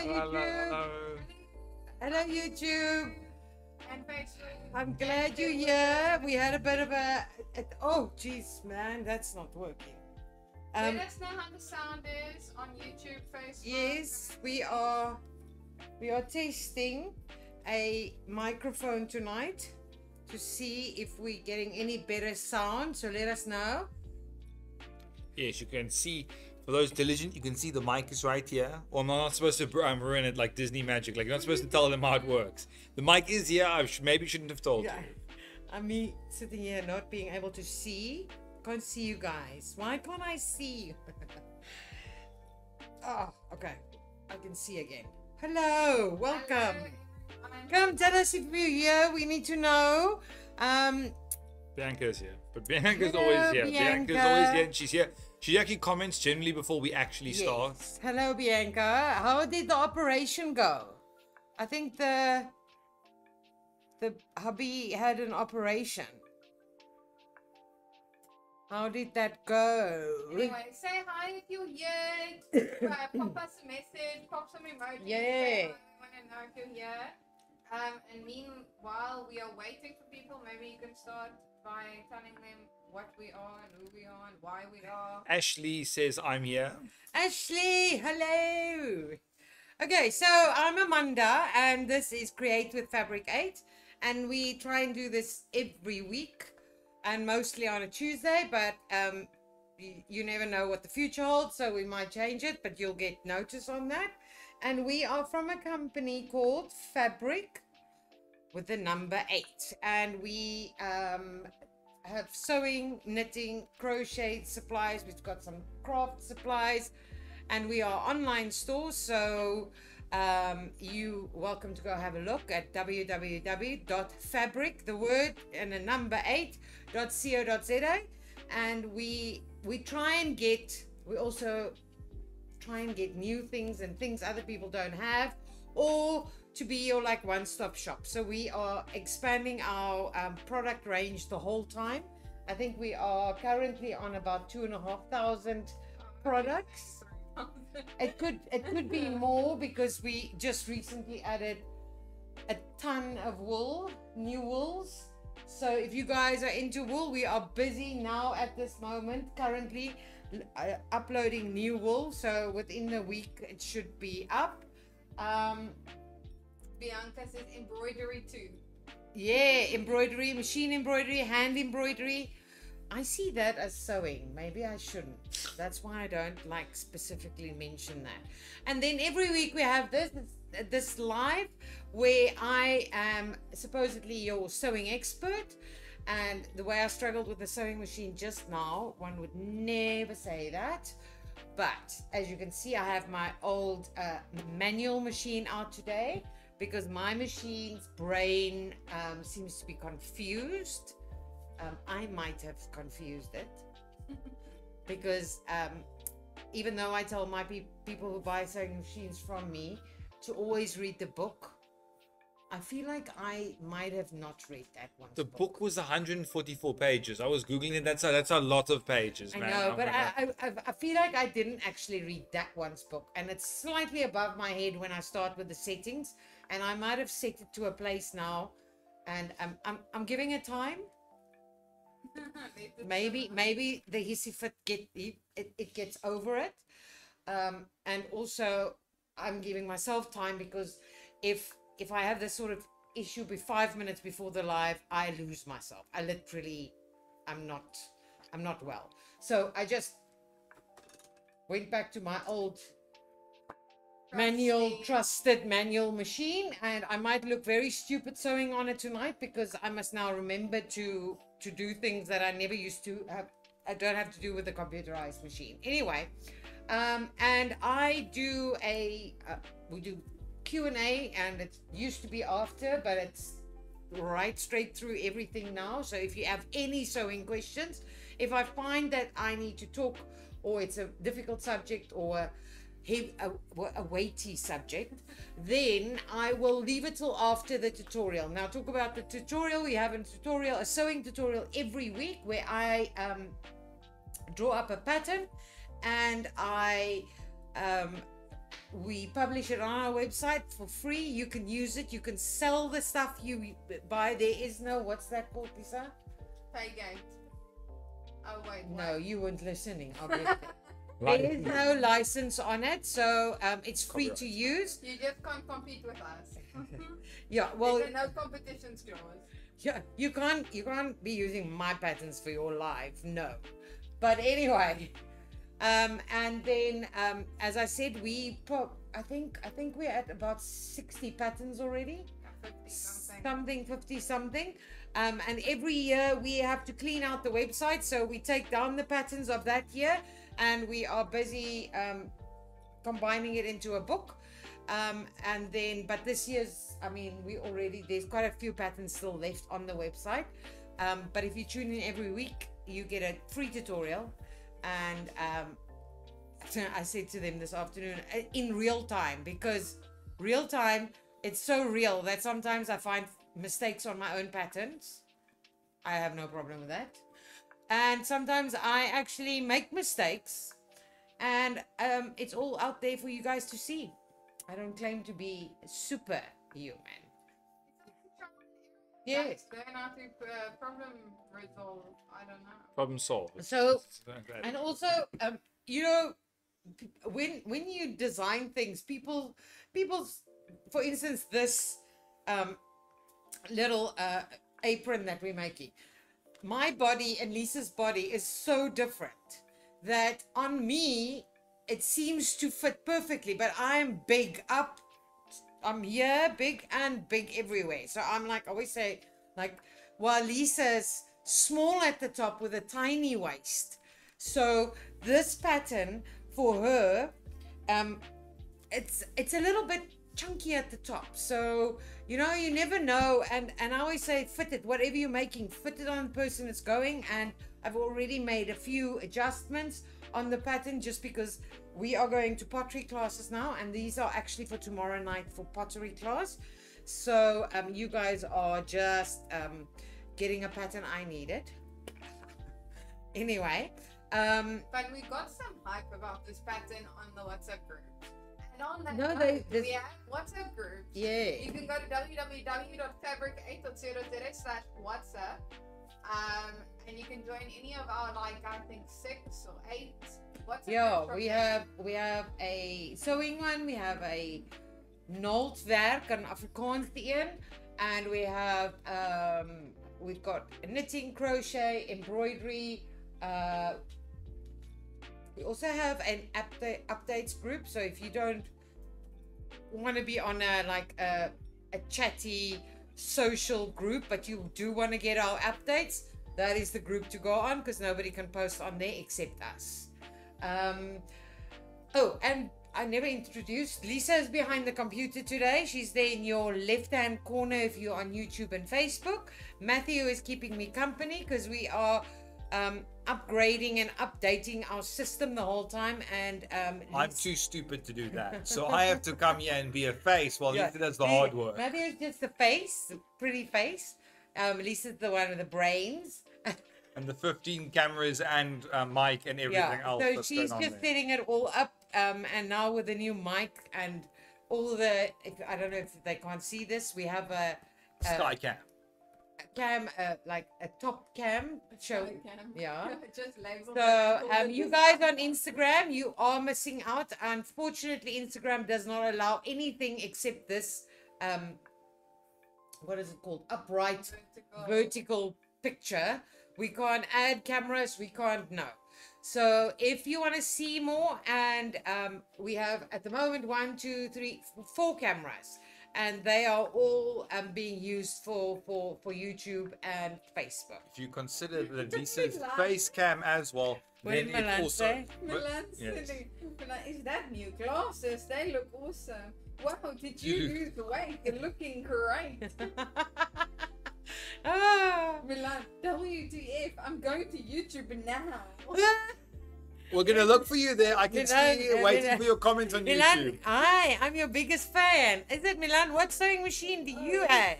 YouTube. Hello, YouTube. And Facebook. I'm glad you're here. We had a bit of a. a oh, jeez, man, that's not working. Um, Let us know how the sound is on YouTube, Facebook. yes, we are. We are testing a microphone tonight to see if we're getting any better sound. So let us know. Yes, you can see. For those diligent, you can see the mic is right here. Well, I'm not supposed to br- um, ruin it like Disney magic. Like you're not supposed to tell them how it works. The mic is here. I sh- maybe shouldn't have told Yeah. you. I'm me sitting here not being able to see. Can't see you guys. Why can't I see you? oh, okay. I can see again. Hello, welcome. Hello, Come tell us if you're here. We need to know. Um, Bianca's here, but Bianca's Hello, always here. Bianca's always here, and she's here. She actually comments generally before we actually start. Hello, Bianca. How did the operation go? I think the the hubby had an operation. How did that go? Anyway, say hi if you're here. Uh, pop us a message, pop some emojis. Yeah. say hi, want to know if you're here. Um, and meanwhile, we are waiting for people. Maybe you can start by telling them what we are and who we are and why we are. Ashley says, I'm here. Ashley, hello. Okay, so I'm Amanda, and this is Create with Fabric 8, and we try and do this every week, and mostly on a Tuesday, but um, you, you never know what the future holds, so we might change it, but you'll get notice on that. And we are from a company called Fabric with the number 8, and we um, have sewing, knitting, crochet supplies. We've got some craft supplies, and we are online store. So um, you welcome to go have a look at www.fabric, the word and the number eight .co.za, and we we try and get we also try and get new things and things other people don't have, or to be your like one-stop shop. So we are expanding our um, product range the whole time. I think we are currently on about two and a half thousand products. It could it could be more because we just recently added a ton of wool, new wools. So if you guys are into wool, we are busy now at this moment currently uh, uploading new wool. So within the week it should be up. Um, Bianca says embroidery too. yeah, embroidery, machine embroidery, hand embroidery. I see that as sewing. Maybe I shouldn't. That's why I don't like specifically mention that. And then every week we have this this live where I am supposedly your sewing expert. And the way I struggled with the sewing machine just now, one would never say that. But as you can see, I have my old uh, manual machine out today because my machine's brain um, seems to be confused. Um, I might have confused it because um, even though I tell my pe- people who buy sewing machines from me to always read the book, I feel like I might have not read that one. The book was 144 pages. I was googling it. That's a, that's a lot of pages, I man. know, I'm but gonna- I, I, I- I feel like I didn't actually read that one's book, and it's slightly above my head when I start with the settings, and I might have set it to a place now, and I'm I'm, I'm giving it time. Maybe maybe the hissy fit get it, it, gets over it, um, and also I'm giving myself time because if if I have this sort of issue be five minutes before the live, I lose myself. I literally, I'm not, I'm not well. So I just went back to my old manual trusted manual machine and i might look very stupid sewing on it tonight because i must now remember to to do things that i never used to have i don't have to do with the computerized machine. Anyway um and i do a uh, we do q&a and it used to be after but it's right straight through everything now. So if you have any sewing questions if i find that i need to talk or it's a difficult subject or he, a, a weighty subject, then I will leave it till after the tutorial. Now, talk about the tutorial. We have a tutorial, a sewing tutorial every week where I um, draw up a pattern and I um, we publish it on our website for free. You can use it. You can sell the stuff you buy. There is no what's that called, Lisa? Paygate. Oh wait. No, what? you weren't listening. Obviously. Like- there is no license on it, so um, it's free to use. You just can't compete with us. Yeah, well, There's a no competitions clause. yeah, you can't you can't be using my patterns for your live, no. But anyway, um, and then um, as I said, we put. I think I think we're at about sixty patterns already. 50 something. something 50 something um, and every year we have to clean out the website so we take down the patterns of that year and we are busy um, combining it into a book um, and then but this year's i mean we already there's quite a few patterns still left on the website um, but if you tune in every week you get a free tutorial and um, I said to them this afternoon uh, in real time because real time it's so real that sometimes I find mistakes on my own patterns. I have no problem with that. And sometimes I actually make mistakes and um, it's all out there for you guys to see. I don't claim to be superhuman. Yes. Learn how to uh, problem resolve. I don't know. Problem solved. So, and also um you know when when you design things people people for instance this um little uh apron that we're making my body and lisa's body is so different that on me it seems to fit perfectly but i'm big up i'm here big and big everywhere. So i'm like I always say like while lisa's small at the top with a tiny waist. So this pattern for her, um, it's it's a little bit chunky at the top. So you know you never know. And and I always say fit it. Whatever you're making, fit it on the person that's going. And I've already made a few adjustments on the pattern just because we are going to pottery classes now, and these are actually for tomorrow night for pottery class. So um, you guys are just um, getting a pattern I needed. anyway. Um, But we got some hype about this pattern on the WhatsApp group. That No, they- this- we have WhatsApp groups. yeah. You can go to www.fabric8.co.za slash WhatsApp. Um, and you can join any of our, like, I think six or eight WhatsApp Yeah, groups from we have we have a sewing one, we have a naaldwerk aan Afrikaans een and we have um we've got knitting, crochet, embroidery, uh we also have an update updates group so if you don't want to be on a like a a chatty social group but you do want to get our updates that is the group to go on because nobody can post on there except us um, oh, and I never introduced Lisa is behind the computer today. She's there in your left hand corner if you're on YouTube and Facebook. Matthew is keeping me company because we are um, upgrading and updating our system the whole time. And um, I'm too stupid to do that, so I have to come here and be a face while Lisa does the hard work. Maybe it's just the face, the pretty face. Um, Lisa's the one with the brains. And the 15 cameras and uh, mic and everything yeah. else. So she's just there. setting it all up, um, and now with the new mic and all the, if, I don't know if they can't see this, we have a, a Sky cam. Cam, uh, like a top cam show. Cam. Yeah. Just label So, um, you guys on Instagram, you are missing out. Unfortunately, Instagram does not allow anything except this, um, what is it called? Upright Vertical. vertical picture. We can't add cameras. We can't no. So if you want to see more, and um, we have at the moment one, two, three, four cameras, and they are all um, being used for for for YouTube and Facebook. If you consider the Lisa's Milan. face cam as well, What then did it Milan also. say? Milan yes. sitting. Milan, is that new glasses? They look awesome. Wow, did you, You- lose weight? You're looking great. ah. Milan, WTF, I'm going to YouTube now. We're gonna look for you there. I can Milan, see you uh, waiting Milan- for your comments on Milan, YouTube. hi, I'm your biggest fan. Is it Milan? What sewing machine do you have?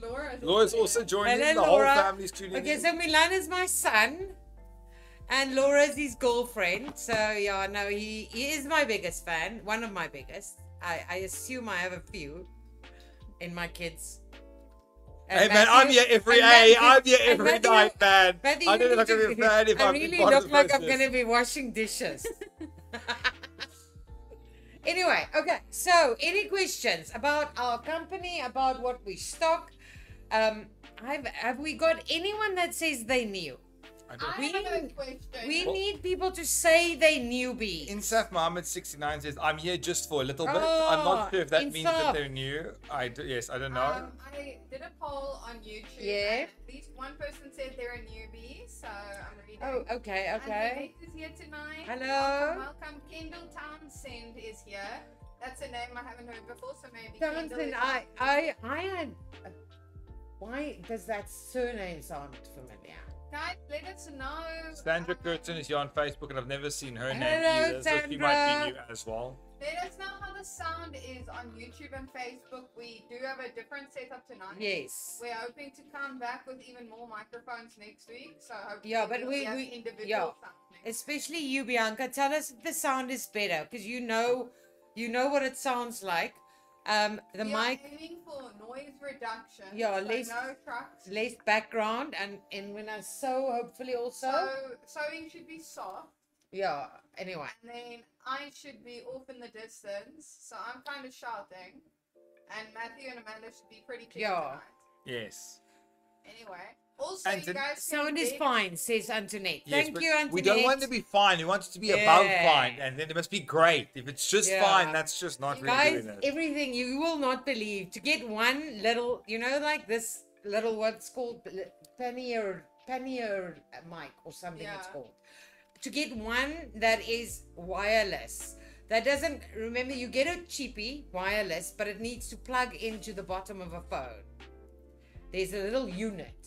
Laura's Laura's also joining. Hello, the Laura. whole family's tuning Okay, in. so Milan is my son, And Laura's his girlfriend. So yeah, no, he, he is my biggest fan. One of my biggest. I, I assume I have a few in my kids. Hey man, I'm here every Matthew- I'm and every night, man. I don't look at to- me if I I'm really look like I'm going to be washing dishes. anyway, okay. So, any questions about our company, about what we stock? Um, have have we got anyone that says they knew? I don't We- have. We need people to say they newbie. Insaf Mohammed 69 says, I'm here just for a little bit. I'm Oh, not sure if that means that they're new. I do, yes, I don't know. Um, I did a poll on YouTube. Yeah. And at least one person said they're a newbie, so I'm reading. Oh, okay, okay. Annette is here tonight. Hello. Welcome, welcome. Kendall Townsend is here. That's a name I haven't heard before, so maybe. Kendall Jonathan, is I, I, I had. Why does that surname sound familiar? Guys, let us know. Sandra Curtin is here on Facebook, and I've never seen her name Hello, either, so she might be Sandra. new as well. Let us know how the sound is on YouTube and Facebook. We do have a different setup tonight. Yes. We're hoping to come back with even more microphones next week. So hopefully Yeah, but we'll we- have individual yeah. Especially you, Bianca. Tell us if the sound is better because you know, you know what it sounds like. Um, the we are mic, aiming for noise reduction. Yeah, so less- no trucks. less background, and and when I sew, hopefully also. So sewing should be soft, yeah. Anyway. and then I should be off in the distance. So I'm kind of shouting, and Matthew and Amanda should be pretty clear Yeah. tonight. Yes. Anyway, also And you guys can Sound is fine, says Antoinette. Yes, Thank but you, Antoinette. We don't want it to be fine. We want it to be above Yeah. fine, and then it must be great. If it's just Yeah. fine, that's just not really Guys, doing it. everything you will not believe to get one little, you know, like this little what's called pannier pannier mic or something it's Yeah. called. To get one that is wireless. That doesn't remember you get a cheapy wireless, but it needs to plug into the bottom of a phone. There's a little unit.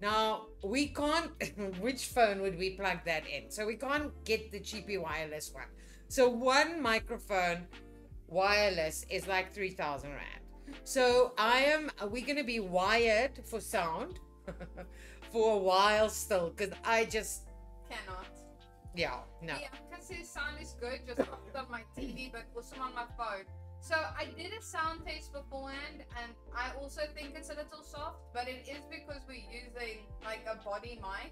Now we can't. which phone would we plug that in? So we can't get the cheapy wireless one. So one microphone wireless is like three thousand rand. So I am. Are we gonna be wired for sound for a while still? Because I just cannot. yeah no. Bianca says sound is good, just not on my TV, but also on my phone. So I did a sound test beforehand, and I also think it's a little soft, but it is because we're using like a body mic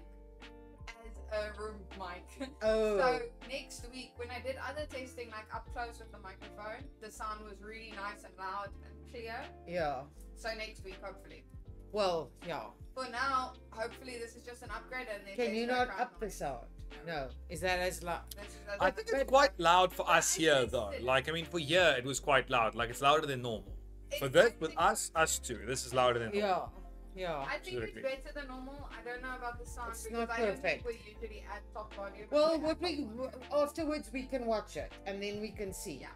as a room mic. Oh. So next week, when I did other testing, like up close with the microphone, the sound was really nice and loud and clear. yeah. So next week, hopefully. Well, yeah. For now, hopefully this is just an upgrade, and then Can you not up the sound? No. Is that as loud? This is- that's- I think it's quite loud for us here, though. Like, I mean, for here, it was quite loud. Like, it's louder than normal. For It's this, with us, us too, this is louder than normal. Yeah. Yeah. I think Absolutely. it's better than normal. I don't know about the sound It's because not I don't think perfect. we usually add top volume. Well, We what add we volume. afterwards we can watch it and then we can see. Yeah.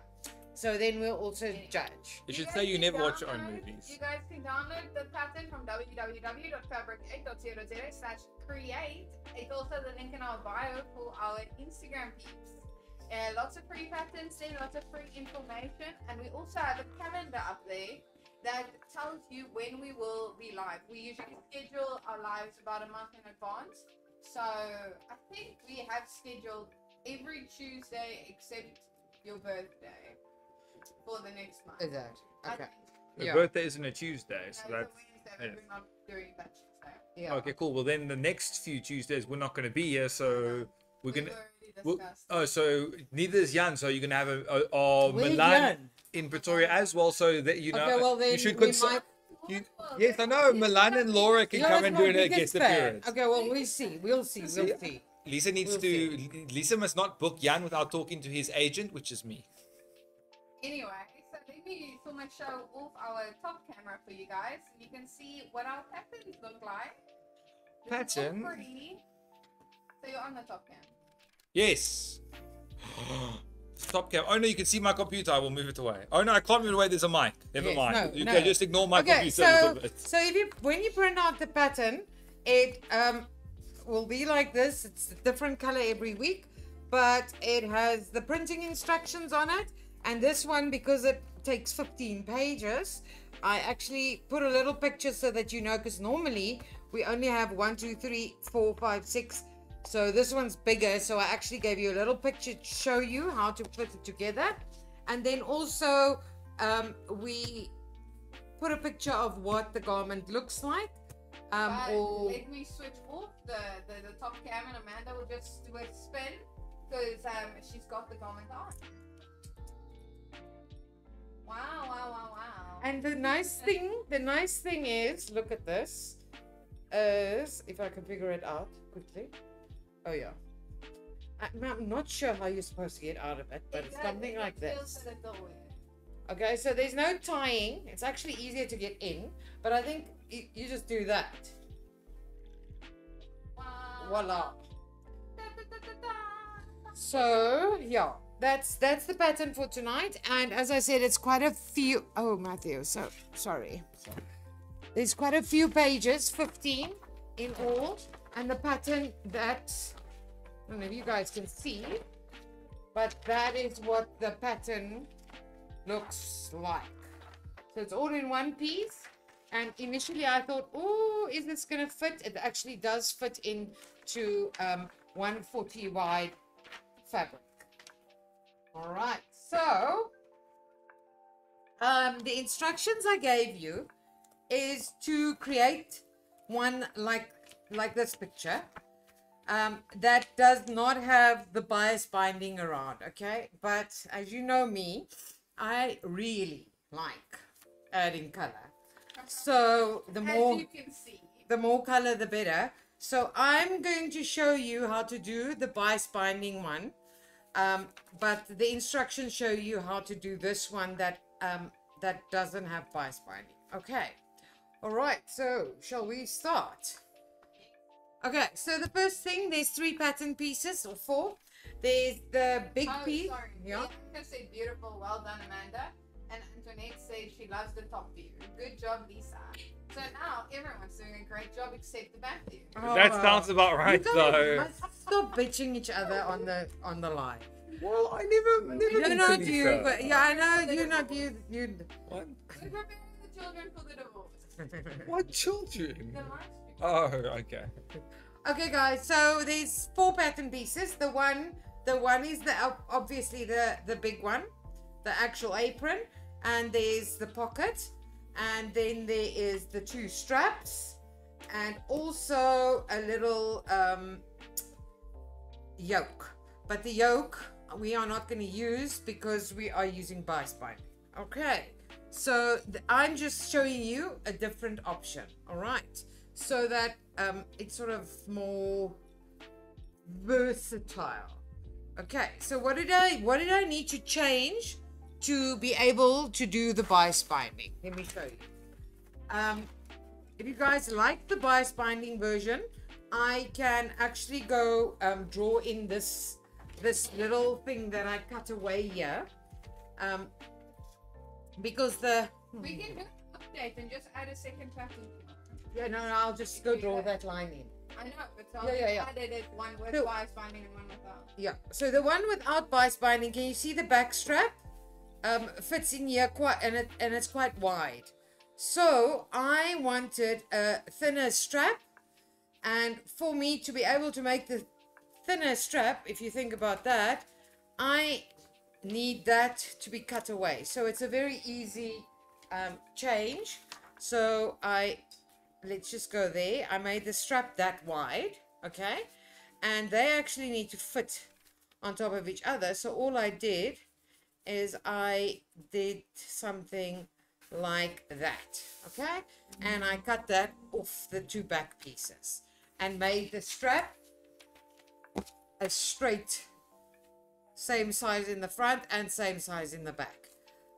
So then we'll also Anyway. judge. You should guys say you never watch your own movies. You guys can download the pattern from www.fabric8.co.za slash create. It's also the link in our bio for our Instagram peeps. Uh, lots of free patterns there, lots of free information, and we also have a calendar up there that tells you when we will be live. We usually schedule our lives about a month in advance. So I think we have scheduled every Tuesday except your birthday for the next month. Is that I okay? think The Yeah. birthday isn't a Tuesday, no, so it's that's. Wednesday, but yeah. we're not doing that Tuesday. Yeah. Okay, cool. Well, then the next few Tuesdays, we're not going to be here, so we're We've going to. already Well, discussed. oh, so neither is Jan. So you're gonna have a, a, a Where's Milan Jan? in Pretoria as well, so that you know. Okay, well then you should we consider. might. you- yes, I know. Milan and Laura can Laura's come and my do a biggest guest fan. appearance. Okay, well we'll see. We'll see. We'll See? see. Lisa needs We'll to. Lisa must not book Jan without talking to his agent, which is me. Anyway, so let me film and show off our top camera for you guys. You can see what our patterns look like. This is Pattern? So you're on the top cam. Yes. Stop cam. Oh no, you can see my computer. I will move it away. Oh no, I can't move it away. There's a mic. Never Yes, mind. no, you no. can just ignore my okay, computer a so little bit. so if you when you print out the pattern, it um will be like this. It's a different color every week, but it has the printing instructions on it. And this one, because it takes 15 pages, I actually put a little picture so that you know. Because normally we only have one, two, three, four, five, six So this one's bigger. So I actually gave you a little picture to show you how to put it together. And then also um, we put a picture of what the garment looks like. Um, But or let me switch off the, the, the top cam and Amanda will just do a spin because um, she's got the garment on. Wow, wow, wow, wow. And the nice thing, the nice thing is, look at this, is if I can figure it out quickly. Oh yeah. I'm not sure how you're supposed to get out of it, but it's something like this. a little weird. Okay, so there's no tying. It's actually easier to get in, but I think you, just do that. Wow. Voila. So yeah, that's that's the pattern for tonight. And as I said, it's quite a few. Oh, Matthew, so sorry. There's quite a few pages, 15 in all, and the pattern that I don't know if you guys can see, but that is what the pattern looks like. So it's all in one piece. And initially I thought, oh, is this going to fit? It actually does fit into um, 140 wide fabric. All right. So um, the instructions I gave you is to create one like like this picture um, that does not have the bias binding around. Okay, but as you know me, I really like adding color. So the more As you can see. the more color the better so i'm going to show you how to do the bias binding one um, but the instructions show you how to do this one that um, that doesn't have bias binding okay all right so shall we start okay so the first thing there's three pattern pieces or four there's the big Oh, piece sorry. yeah Bianca said beautiful, well done, Amanda. And Antoinette said she loves the top view. Good job, Lisa. So now everyone's doing a great job except the back view. That Oh, sounds about right, you guys though. must stop bitching each other on the on the live Well, I never, never. No, not you, but yeah, I know you're not you, you. What? We're preparing the children for the divorce. What children? The live stream. Oh, okay. okay, guys. So there's four pattern pieces. The one, the one is the obviously the the big one, the actual apron, and there's the pocket, and then there is the two straps, and also a little um, yoke. But the yoke we are not going to use because we are using binding. Okay. So I'm just showing you a different option. All right. So that um, it's sort of more versatile. Okay. So what did I what did I need to change to be able to do the bias binding? Let me show you. Um, if you guys like the bias binding version, I can actually go um, draw in this this little thing that I cut away here. Um, because the We can do an update and just add a second pattern. yeah no, no I'll just go draw that line in. I know, but so Yeah, yeah, yeah. added it one with No. bias binding and one without. Yeah. So the one without bias binding, can you see the back strap? Um, fits in here quite, and it and it's quite wide. So I wanted a thinner strap, and for me to be able to make the thinner strap, if you think about that, I need that to be cut away. So it's a very easy um, change. So I let's just go there. I made the strap that wide, okay? And they actually need to fit on top of each other. So all I did is I did something like that, okay? And I cut that off the two back pieces and made the strap a straight same size in the front and same size in the back.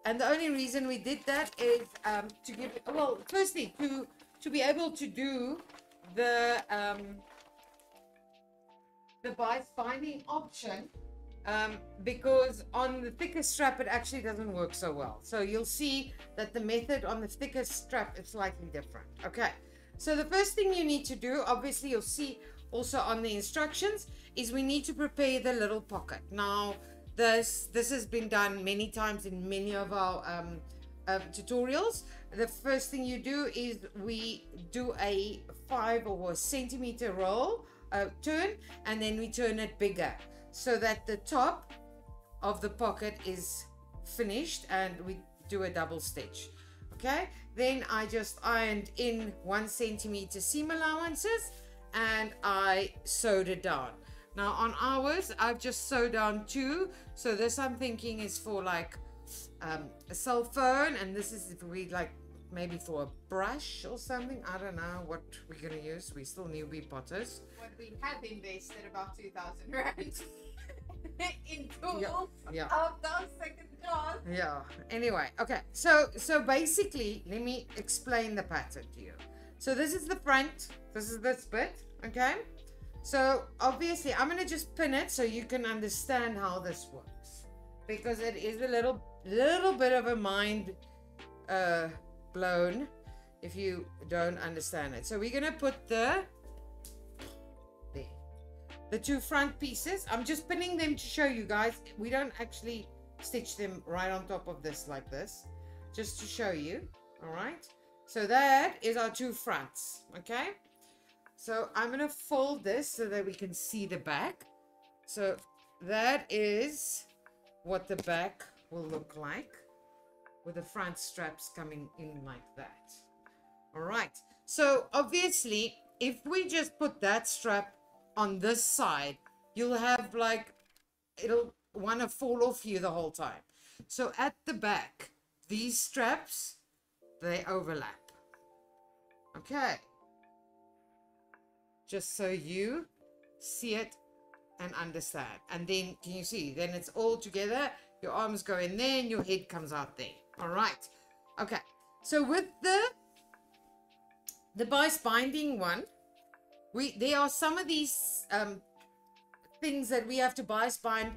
And the only reason we did that is um, to give well, firstly to to be able to do the um, the bias binding option um, because on the thicker strap it actually doesn't work so well. So you'll see that the method on the thicker strap is slightly different. Okay, so the first thing you need to do, obviously you'll see also on the instructions, is we need to prepare the little pocket. Now this this has been done many times in many of our um, uh, tutorials. The first thing you do is we do a five or a centimeter roll uh, turn and then we turn it bigger so that the top of the pocket is finished and we do a double stitch okay? Then I just ironed in one centimeter seam allowances and I sewed it down. Now on ours I've just sewed down two. So this I'm thinking is for like um, a cell phone and this is if we like maybe for a brush or something. I don't know what we're gonna use. We still newbie potters. What we have invested about 2,000 rand. In tools yeah. of those second class. yeah. Anyway okay. So so basically let me explain the pattern to you. So this is the front. This is this bit okay? So obviously i'm gonna just pin it so you can understand how this works. Because it is a little little bit of a mind uh blown if you don't understand it. So we're gonna put the there the two front pieces. I'm just pinning them to show you guys. We don't actually stitch them right on top of this like this just to show you all right? So that is our two fronts okay? So i'm going to fold this so that we can see the back. So that is what the back will look like with the front straps coming in like that all right so obviously if we just put that strap on this side you'll have like it'll want to fall off you the whole time. So at the back, these straps, they overlap. Okay. Just so you see it and understand. And then, can you see? Then it's all together. Your arms go in there and your head comes out there. All right. Okay. So with the the bias binding one, we there are some of these um, things that we have to bias bind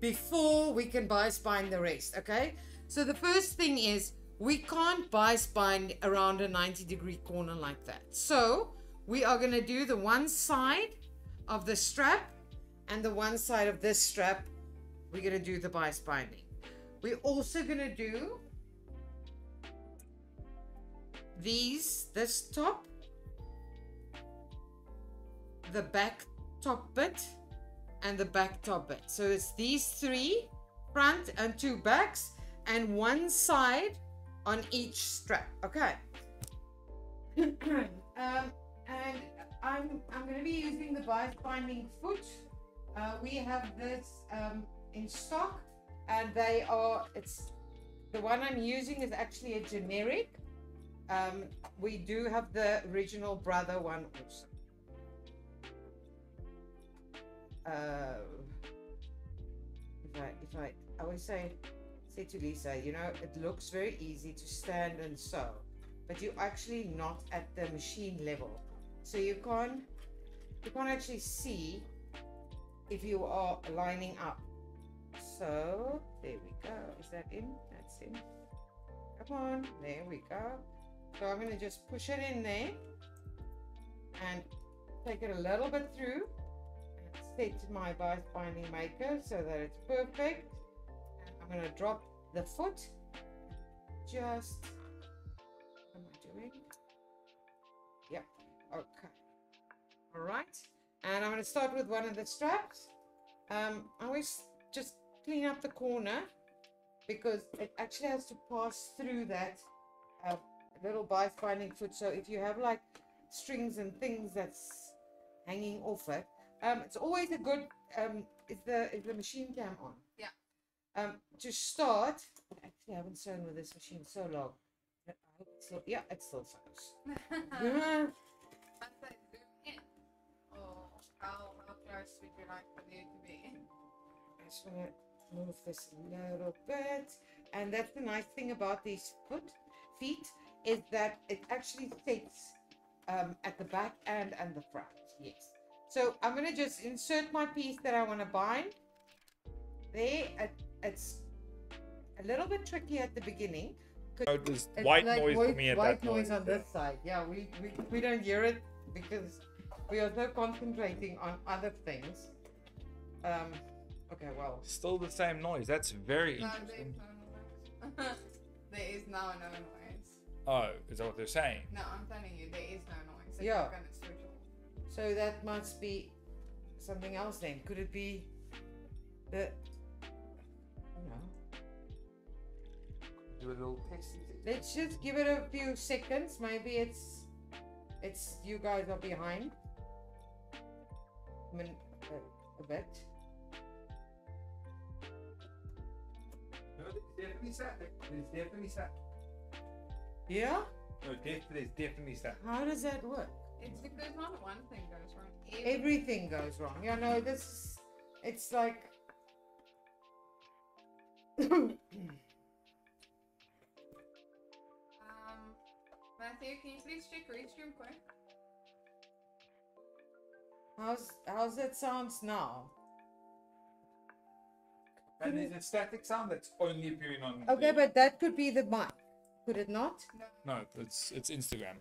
before we can bias bind the rest okay so the first thing is we can't bias bind around a 90 degree corner like that so we are going to do the one side of the strap and the one side of this strap we're going to do the bias binding we're also going to do these this top the back top bit and the back top bit. So it's these three front and two backs and one side on each strap. Okay. um, and I'm I'm going to be using the binding foot. Uh, we have this um, in stock, and they are it's the one I'm using is actually a generic. Um, we do have the original brother one also. uh, if I, if I, I always say, say to Lisa, you know, it looks very easy to stand and sew, but you're actually not at the machine level, so you can't, you can't actually see if you are lining up. So there we go. Is that in? That's in. Come on, there we go. So I'm gonna just push it in there and take it a little bit through set my bias binding maker so that it's perfect. And I'm going to drop the foot. Just, what am I doing? Yep, okay. All right. And I'm going to start with one of the straps. Um, I always just clean up the corner because it actually has to pass through that uh, little bias binding foot. So if you have like strings and things that's hanging off it, um, it's always a good. Um, is the is the machine cam on? Yeah. Um, to start, actually, I haven't sewn with this machine so long. I it's still, yeah, it still sews. Must I zoom in? How, how close would you like for you to be? I just want to move this a little bit, and that's the nice thing about these foot feet is that it actually fits um, at the back and and the front. Yes. So I'm going to just insert my piece that I want to bind. There, it, it's a little bit tricky at the beginning. 'cause Oh, there's it's white like noise white, for me at white that noise point. on this side. Yeah, we, we, we don't hear it because we are so concentrating on other things. Um, okay, well, Still the same noise. That's very No, interesting. there is now no noise. Oh, is that what they're saying? No, I'm telling you, there is no noise. So Yeah. gonna switch off. so that must be something else then? Could it be the? I don't know. Do a little testy. Let's just give it a few seconds. Maybe it's it's you guys are behind. I mean, a, uh, a bit. No, it's definitely static. It's definitely static. Yeah. No, def- there's definitely static. How does that work? It's because not one thing goes wrong. Everything goes wrong. Yeah, no, this is- it's like Um, Matthew, can you please check Restream quick? how's how's that sounds now? And there's a static sound that's only appearing on. Okay, but that could be the mic. Could it not? No. no, it's it's Instagram.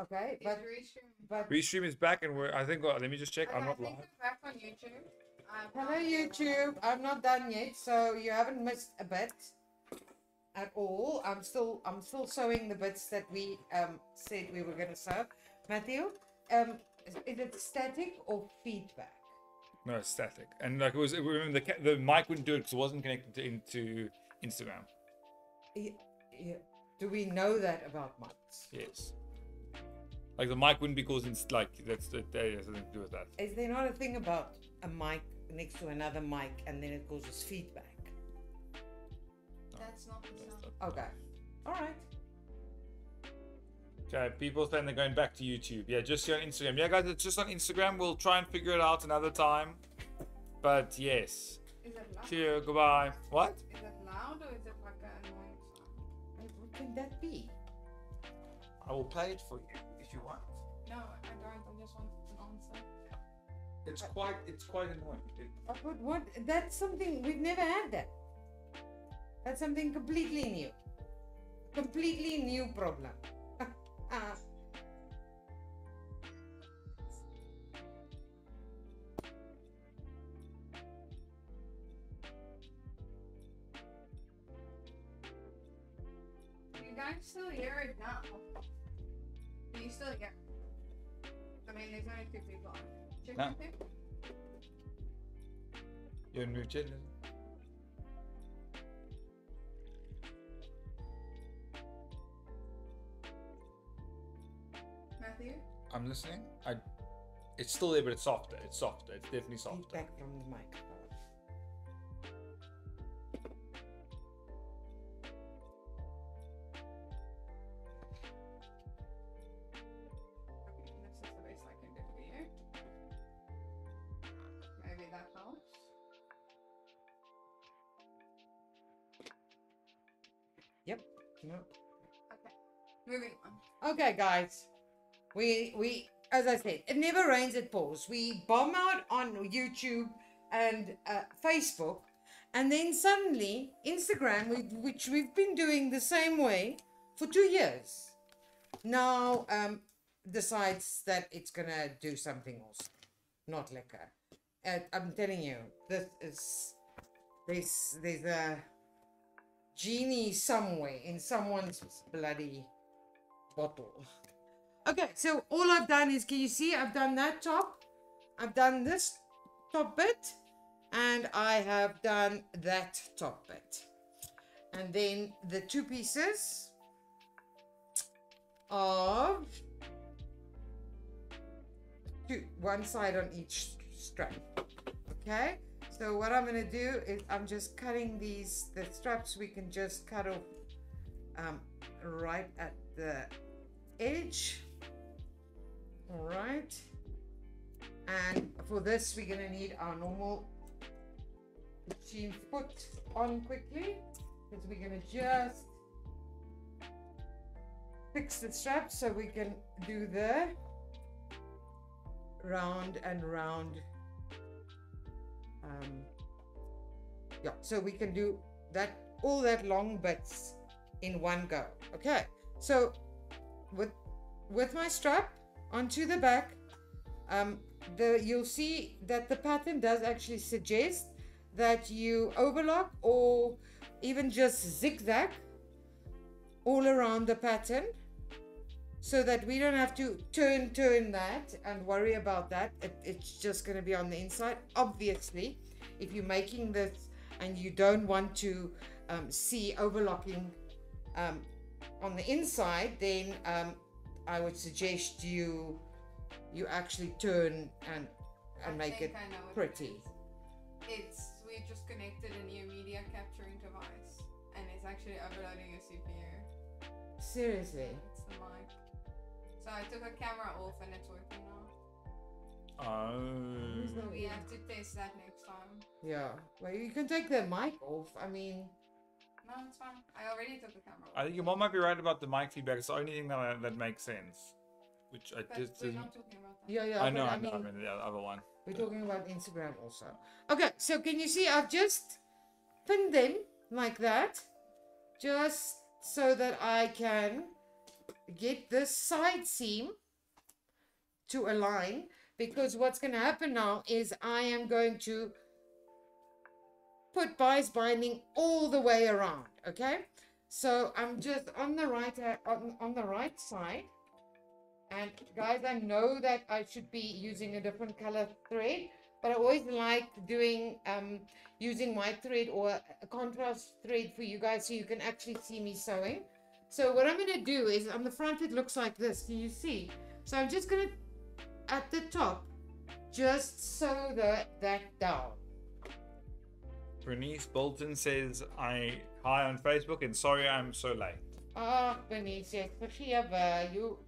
Okay, but Restream. but Restream is back, and we're. I think. Well, let me just check. Okay, I'm I not think live. we're back on YouTube. Um, hello YouTube. I'm not done yet, so you haven't missed a bit at all. I'm still I'm still sewing the bits that we um said we were gonna sew. Matthew, um, is, is it static or feedback? No, it's static, and like it was. Remember, the ca- the mic wouldn't do it because it wasn't connected to, into Instagram. Y- y- Do we know that about mics? Yes. Like the mic wouldn't be causing like that's that that has nothing to do with that. Is there not a thing about a mic next to another mic and then it causes feedback? That's not the That's sound. not- Okay. All right. Okay, people saying they're going back to YouTube. Yeah, just here on Instagram. Yeah, guys, it's just on Instagram. We'll try and figure it out another time. But yes. Is it loud? Cheer, goodbye. What? Is it loud or is it like an annoying sound? And What can that be? I will play it for you if you want. No, I don't. I just want an answer. It's quite it's quite annoying. It, But what? That's something we've never had that. That's something completely new. Completely new problem. Ah, still here it now? Do you still here. I mean, there's only two people on. Check No. Matthew. you're in mute, Jen? Matthew. I'm listening. I it's still there, but it's softer. It's softer. It's definitely softer. feedback from the mic. Okay, guys. We we as I said, it never rains, it pours. We bomb out on YouTube and uh, Facebook, and then suddenly Instagram, which we've been doing the same way for two years, now um, decides that it's gonna do something else, not liquor. I'm telling you, this is there's there's a genie somewhere in someone's bloody bottle. Okay, so all I've done is, can you see? I've done that top, I've done this top bit, and I have done that top bit. And then the two pieces of two, one side on each strap. Okay, so what I'm gonna do is I'm just cutting these, the straps we can just cut off um, right at the edge. All right. And for this, we're gonna need our normal machine foot on quickly because we're gonna just fix the straps so we can do the round and round um yeah so we can do that all that long bits in one go okay so with with my strap onto the back um the you'll see that the pattern does actually suggest that you overlock or even just zigzag all around the pattern so that we don't have to turn turn that and worry about that. It, it's just going to be on the inside obviously. If you're making this and you don't want to um, see overlocking um, on the inside then um, i would suggest you you actually turn and and I make it think I know what pretty It is. It's we just connected a new media capturing device, and it's actually overloading your CPU. seriously It's the mic. So I took a camera off, and it's working now. Oh. Who's that? We have to test that next time. yeah well you can take the mic off i mean No, it's fine. I already took the camera off. I think your mom might be right about the mic feedback. It's the only thing that I, that makes sense. Which I but just we're didn't. not talking about that. yeah yeah I know, I I know. I mean, mean, the other one. We're talking about Instagram also. Okay, so can you see I've just pinned them like that, just so that I can get this side seam to align. Because what's going to happen now is I am going to put bias binding all the way around. Okay, so I'm just on the right uh, on, on the right side. And guys, I know that I should be using a different color thread, but I always like doing um, using white thread or a contrast thread for you guys so you can actually see me sewing. So what I'm going to do is on the front it looks like this. Can you see? So I'm just going to, at the top, just sew that, that down. Bernice Bolton says, I hi on Facebook and sorry I'm so late. Ah, Bernice, yes, uh, you,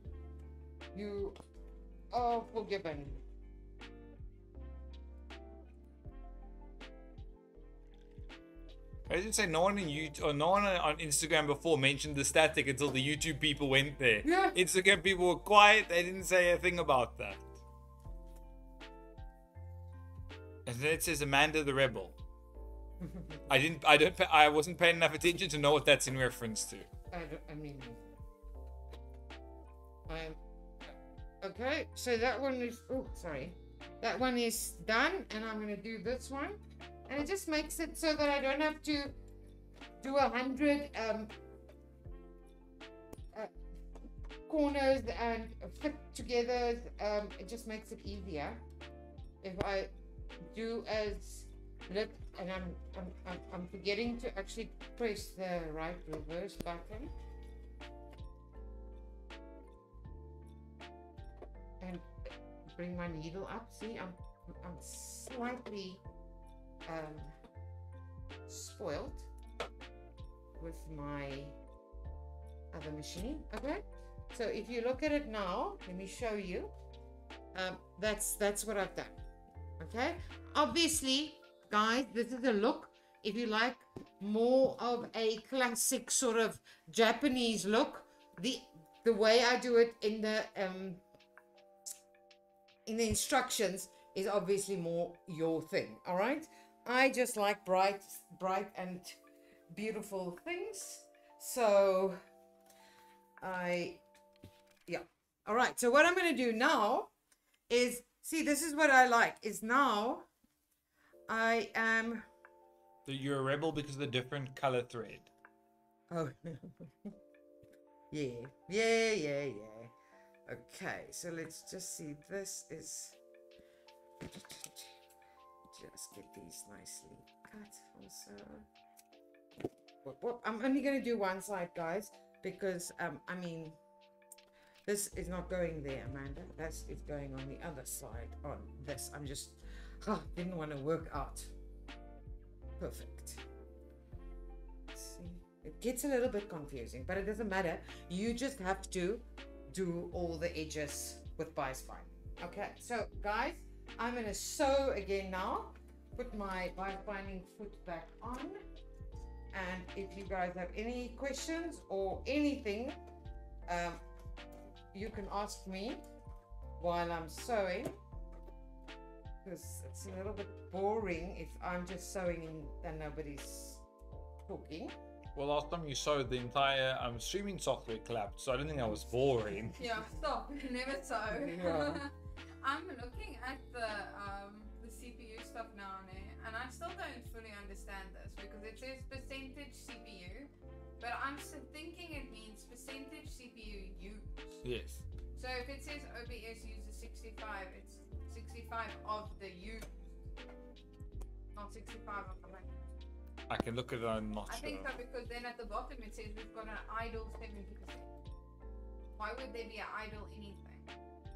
you are forgiven. I didn't say no one in YouTube or no one on Instagram before mentioned the static until the YouTube people went there. Yeah. Instagram people were quiet. They didn't say a thing about that. And then it says Amanda the Rebel. I didn't. I don't. I wasn't paying enough attention to know what that's in reference to. I, I mean, I'm okay. So that one is. Oh, sorry. That one is done, and I'm gonna do this one, and it just makes it so that I don't have to do a hundred um, uh, corners and fit together. Um, it just makes it easier if I do as look and I'm, I'm, I'm, I'm forgetting to actually press the right reverse button. And bring my needle up. See I'm, I'm slightly um, spoiled with my other machine. Okay. So if you look at it now let me show you. Um, that's that's what I've done. Okay. Obviously guys this is a look if you like more of a classic sort of japanese look. The the way i do it in the um in the instructions is obviously more your thing all right? I just like bright bright and beautiful things. So i yeah. All right so what i'm going to do now is see this is what i like is now i am That you're a rebel because of the different color thread. oh. Yeah. Yeah yeah yeah. Okay so let's just see. This is just get these nicely cut also. Whoop, whoop. i'm only going to do one side guys because um i mean this is not going there amanda. That's it's going on the other side on this. I'm just ah, didn't want to work out. Perfect. See. It gets a little bit confusing but it doesn't matter. You just have to do all the edges with bias binding okay so guys i'm to sew again now. Put my bias binding foot back on. And if you guys have any questions or anything um, you can ask me while i'm sewing because it's a little bit boring if i'm just sewing and nobody's talking Well, last time you sewed, the entire um, streaming software collapsed, so I don't think that was boring. Yeah, stop. Never so. Yeah. I'm looking at the um, the CPU stuff now and then, and I still don't fully understand this because it says percentage CPU, but I'm s- thinking it means percentage CPU used. Yes. So if it says OBS uses 65. It's 65 of the use, not 65 of the Mac. I can look at it. I'm not I sure. think so because then at the bottom it says we've got an idle 70%. Why would there be an idle anything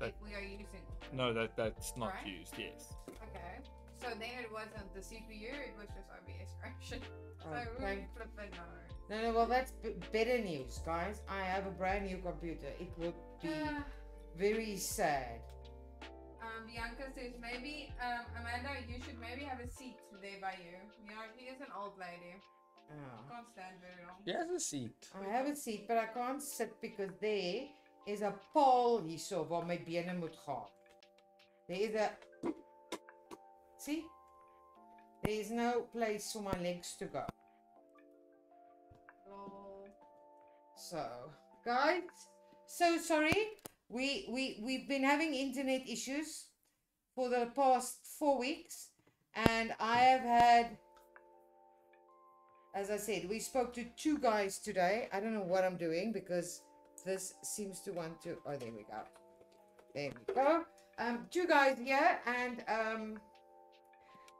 That- if we are using it? No, that that's not Right? used. Yes. Okay. So then it wasn't the CPU, it was just OBS crashing. So Oh, we thank- flipping no. No, no, well, that's b- better news, guys. I have a brand new computer. It would be Uh, very sad. Um, Bianca says maybe um, Amanda, you should maybe have a seat there by you. You know, she is an old lady. Oh. Can't stand very long. He has a seat. I have a seat, but I can't sit because there is a pole hierso waar my bene moet gaan. There is a See? There is no place for my legs to go. Lol. So, guys, so sorry. We we we've been having internet issues for the past 4 weeks and I have had as I said, we spoke to two guys today. I don't know what I'm doing because this seems to want to. Oh, there we go. There we go. Um, two guys here, and um,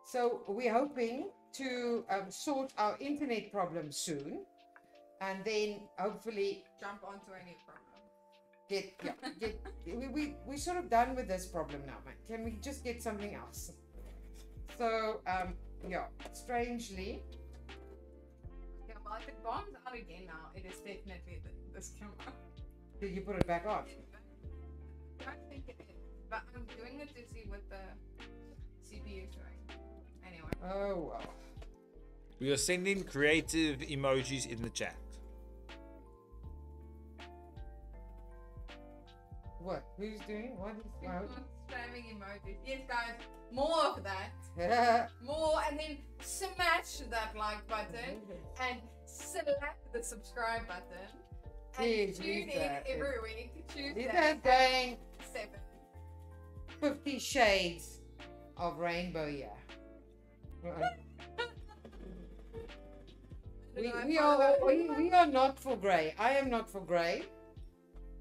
so we're hoping to um, sort our internet problem soon, and then hopefully Jump onto any problem. Get yeah get we we we sort of done with this problem now, man. Can we just get something else? So um, yeah, strangely. Yeah, well, if it bombs out again now, it is definitely th- this camera. Did you put it back on? I don't think it is, but I'm doing it to see what the CPU is doing. Anyway, Oh well. We are sending creative emojis in the chat. What? Who's doing? What is spamming emojis. Yes, guys, more of that. More, and then smash that like button and select the subscribe button. And Please tune in every week. Tuesday going seven. Fifty Shades of Rainbow yeah. We, we are we, we are not for grey. I am not for grey,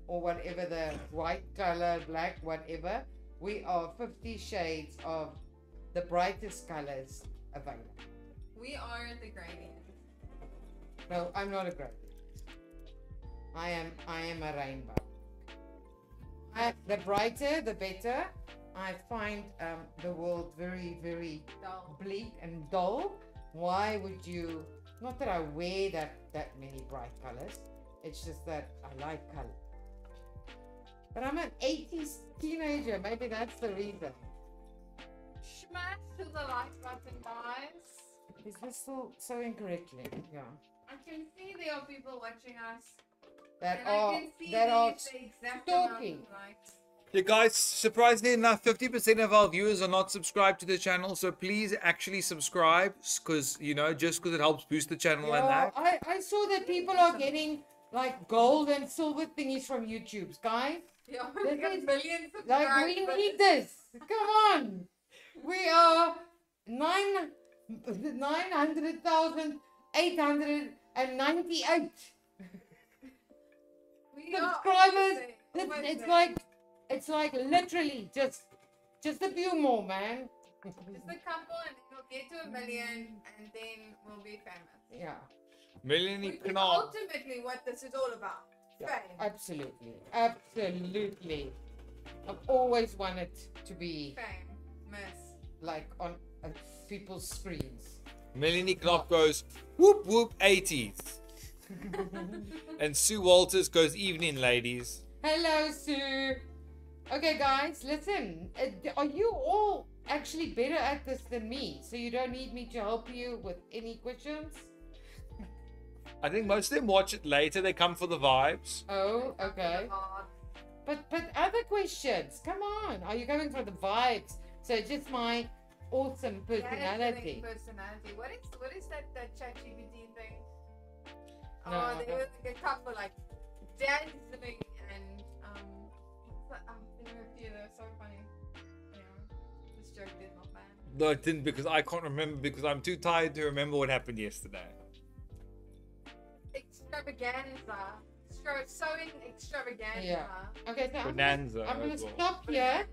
or whatever the white color, black, whatever. We are Fifty Shades of the brightest colors available. We are the gradient. No, I'm not a gradient. I am I am a rainbow. I, the brighter, the better. I find um, the world very, very Dull. bleak and dull. Why would you? Not that I wear that that many bright colors. It's just that I like color. But I'm an 80s teenager. Maybe that's the reason. Smash to the like button, guys. Is this still so incorrectly? Yeah. I can see there are people watching us. That and are I can see that are is the exact amount stalking. Yeah, guys, surprisingly enough, 50% of our viewers are not subscribed to the channel. So please actually subscribe because, you know, just because it helps boost the channel and that. I, I saw that people are getting like gold and silver thingies from YouTube's guys. Yeah, we got is- millions of Like we need this. Come on. We are nine nine hundred thousand eight hundred and ninety eight subscribers. almost It's, it's like it's like literally just just a few more, man. Just a couple and then we'll get to a million and then we'll be famous. yeah, Melanie Which is Pinard. ultimately what this is all about. Yeah, Fame. absolutely, absolutely. I've always wanted to be Fame. Miss. like on uh, people's screens. Melanie Knopf goes, whoop whoop 80s. and Sue Walters goes, evening, ladies. Hello, Sue. Okay, guys, listen. Uh, Are you all actually better at this than me? So you don't need me to help you with any questions? I think most of them watch it later. They come for the vibes. Oh, okay. But but other questions. Come on. Are you going for the vibes? So just my awesome personality. Personality. What is what is that that ChatGPT thing? No, oh, I there was like a couple like dancing and um. what's that- Oh, there were a few that were so funny. Yeah, this joke did not land. No, it didn't because I can't remember because I'm too tired to remember what happened yesterday. Extravaganza. extra sewing extravaganza. Yeah. Okay, so I'm gonna, Bonanza. I'm gonna as well. stop here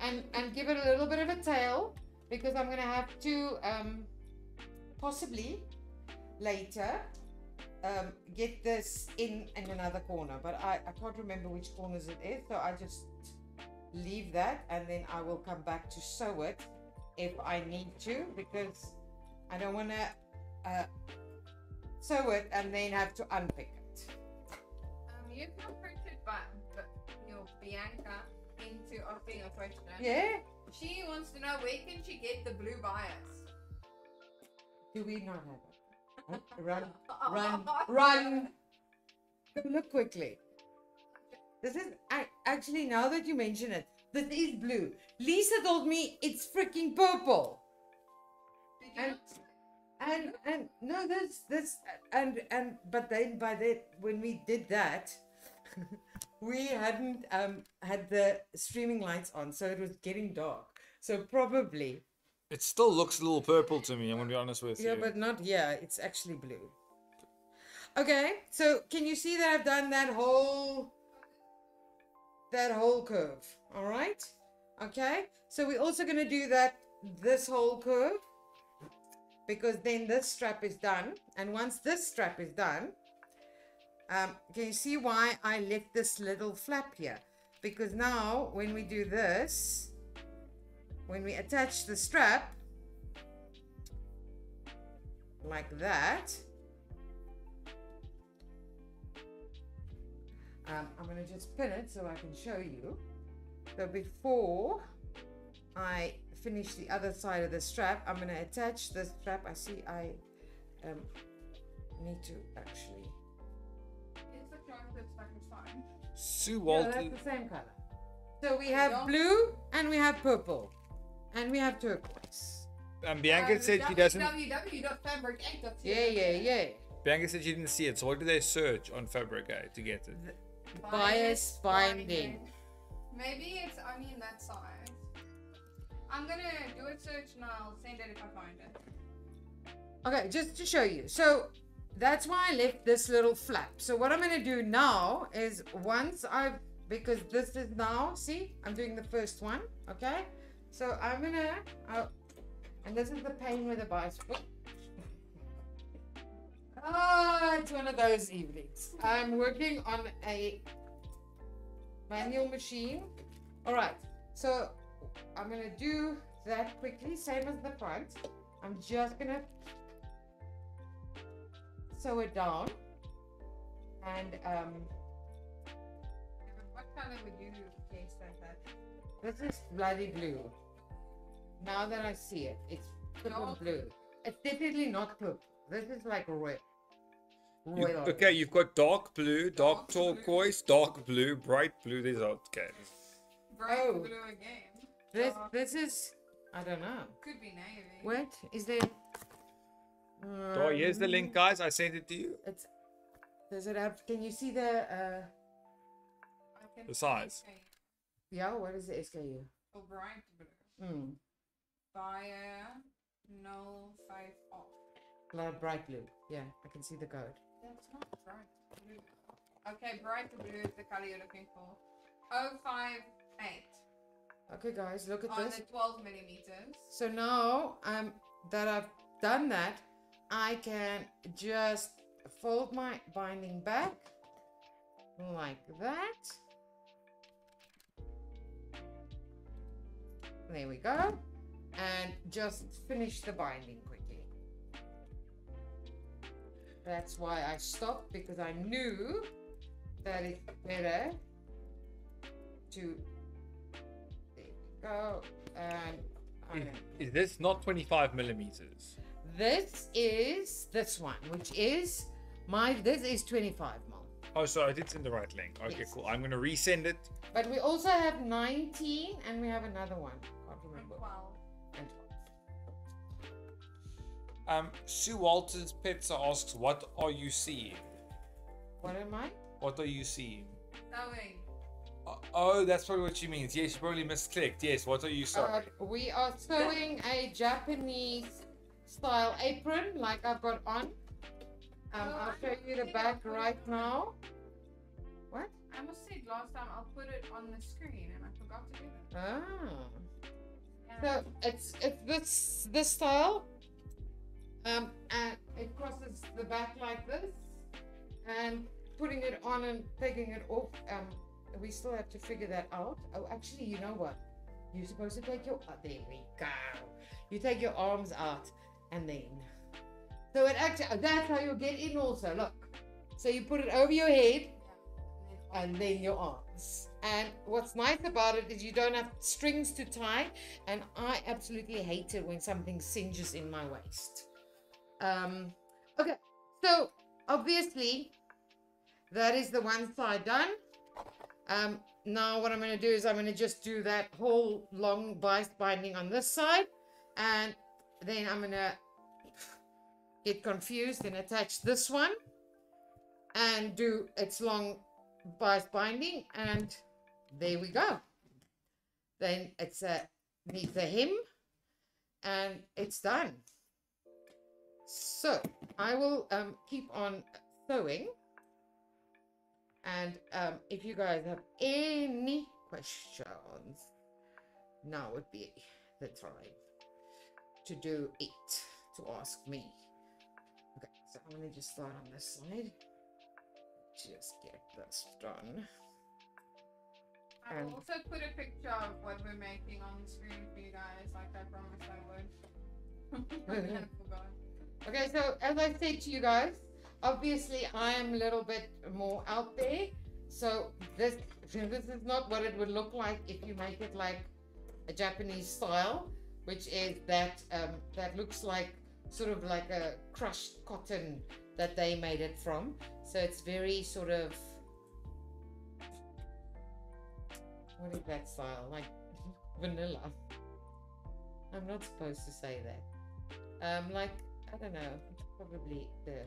and and give it a little bit of a tail because I'm gonna have to um possibly later um get this in in another corner, but I I can't remember which corners it is, so I just leave that and then I will come back to sew it if I need to because I don't want to uh, sew it and then have to unpick it. Um, you've recruited but, but your Bianca into asking a question. Yeah. She wants to know where can she get the blue bias? Do we not have it? Run, run, run! Look quickly. This is I, actually now that you mention it, this is blue. Lisa told me it's freaking purple. Did you And- And and no, this this and and but then by that when we did that, we hadn't um had the streaming lights on, so it was getting dark. So probably It still looks a little purple to me. I'm gonna be honest with you. Yeah, but not yeah. It's actually blue. Okay, so can you see that I've done that whole that whole curve? All right. Okay. So we're also gonna do that this whole curve because then this strap is done, and once this strap is done, um, can you see why I left this little flap here? Because now when we do this, when we attach the strap, like that. Um, I'm going to just pin it so I can show you. So before I finish the other side of the strap, I'm going to attach the strap. I see I um, need to actually. It's the chocolate that's fucking fine. Sue Yeah, Walter. that's the same color. So we have blue and we have purple and we have turquoise. and Bianca Um, said she doesn't. www.fabric8.co. Yeah, yeah, yeah. Bianca said she didn't see it. So what did they search on Fabric8 to get it? Bias binding. Maybe it's only in that size. I'm gonna do a search and I'll send it if I find it. Okay, just to show you. So that's why I left this little flap. So what I'm to do now is once I've, because this is now, see, I'm doing the first one, okay? So I'm going to, and this is the pain with the bicycle. Ah, it's one of those evenings. I'm working on a manual machine. All right, so I'm gonna do that quickly, same as the front. I'm just gonna sew it down, and um, What color would you guess that that? this is bloody blue. Now that I see it, it's triple No. blue. It's definitely not purple. This is like royal. You- okay, you've got dark blue, dark Dark blue. turquoise, dark blue, bright blue. These are okay. Bright Oh. blue again. This Uh, this is I don't know. could be navy. What is there? Oh, here's the link, Um, guys. I sent it to you. It's does it have? Can you see the? uh I can The size. say Yeah, what is the SKU? For bright blue. Hmm, Fire. No five off. like bright blue. Yeah, I can see the code. That's not bright blue. Okay, bright blue is the color you're looking for. 058 Okay, guys, look at on this. the 12 millimeters. So now um that I've done that, I can just fold my binding back like that. There we go. And just finish the binding quickly. That's why I stopped because I knew that it's better to go and Is, is this not 25 millimeters? this is this one, which is my. This is 25 mil. Oh, so I did send the right link. Okay, Yes. cool. I'm gonna resend it. But we also have 19, and we have another one. Can't And remember. 12. And 12. Um, Sue Walters Pizza asks, "What are you seeing? What am I? What are you seeing?" Sewing. Uh, oh, that's probably what she means. Yes, you probably misclicked. Yes, what are you Uh, we are sewing a Japanese style apron, like I've got on. Um, Oh, I'll show you the back right now. What? I almost said last time I'll put it on the screen and I forgot to do that. Ah. Yeah. So it's it's this this style. Um, and it crosses the back like this, and putting it on and taking it off. Um, we still have to figure that out. Oh, actually, you know what? You're supposed to take your. Oh, there we go. You take your arms out, and then. So it actually that's how you get in. Also, look. So you put it over your head, and then your arms. And what's nice about it is you don't have strings to tie, and I absolutely hate it when something singes in my waist. Um, okay, so obviously that is the one side done. Um, now what I'm going to do is I'm going to just do that whole long bias binding on this side, and then I'm going to get confused and attach this one and do its long bias binding and there we go. Then it's a needs a hem and it's done. So i will um keep on sewing and um if you guys have any questions now would be the time to do it to ask me okay so i'm gonna just start on this side just get this done I And- will also put a picture of what we're making on the screen for you guys, like I promised I would. I. Okay, so as I said to you guys, obviously I am a little bit more out there. So this this is not what it would look like if you make it like a Japanese style, which is that um, that looks like sort of like a crushed cotton that they made it from. So it's very sort of what is that style? Like vanilla. I'm not supposed to say that. Um, like I don't know, probably the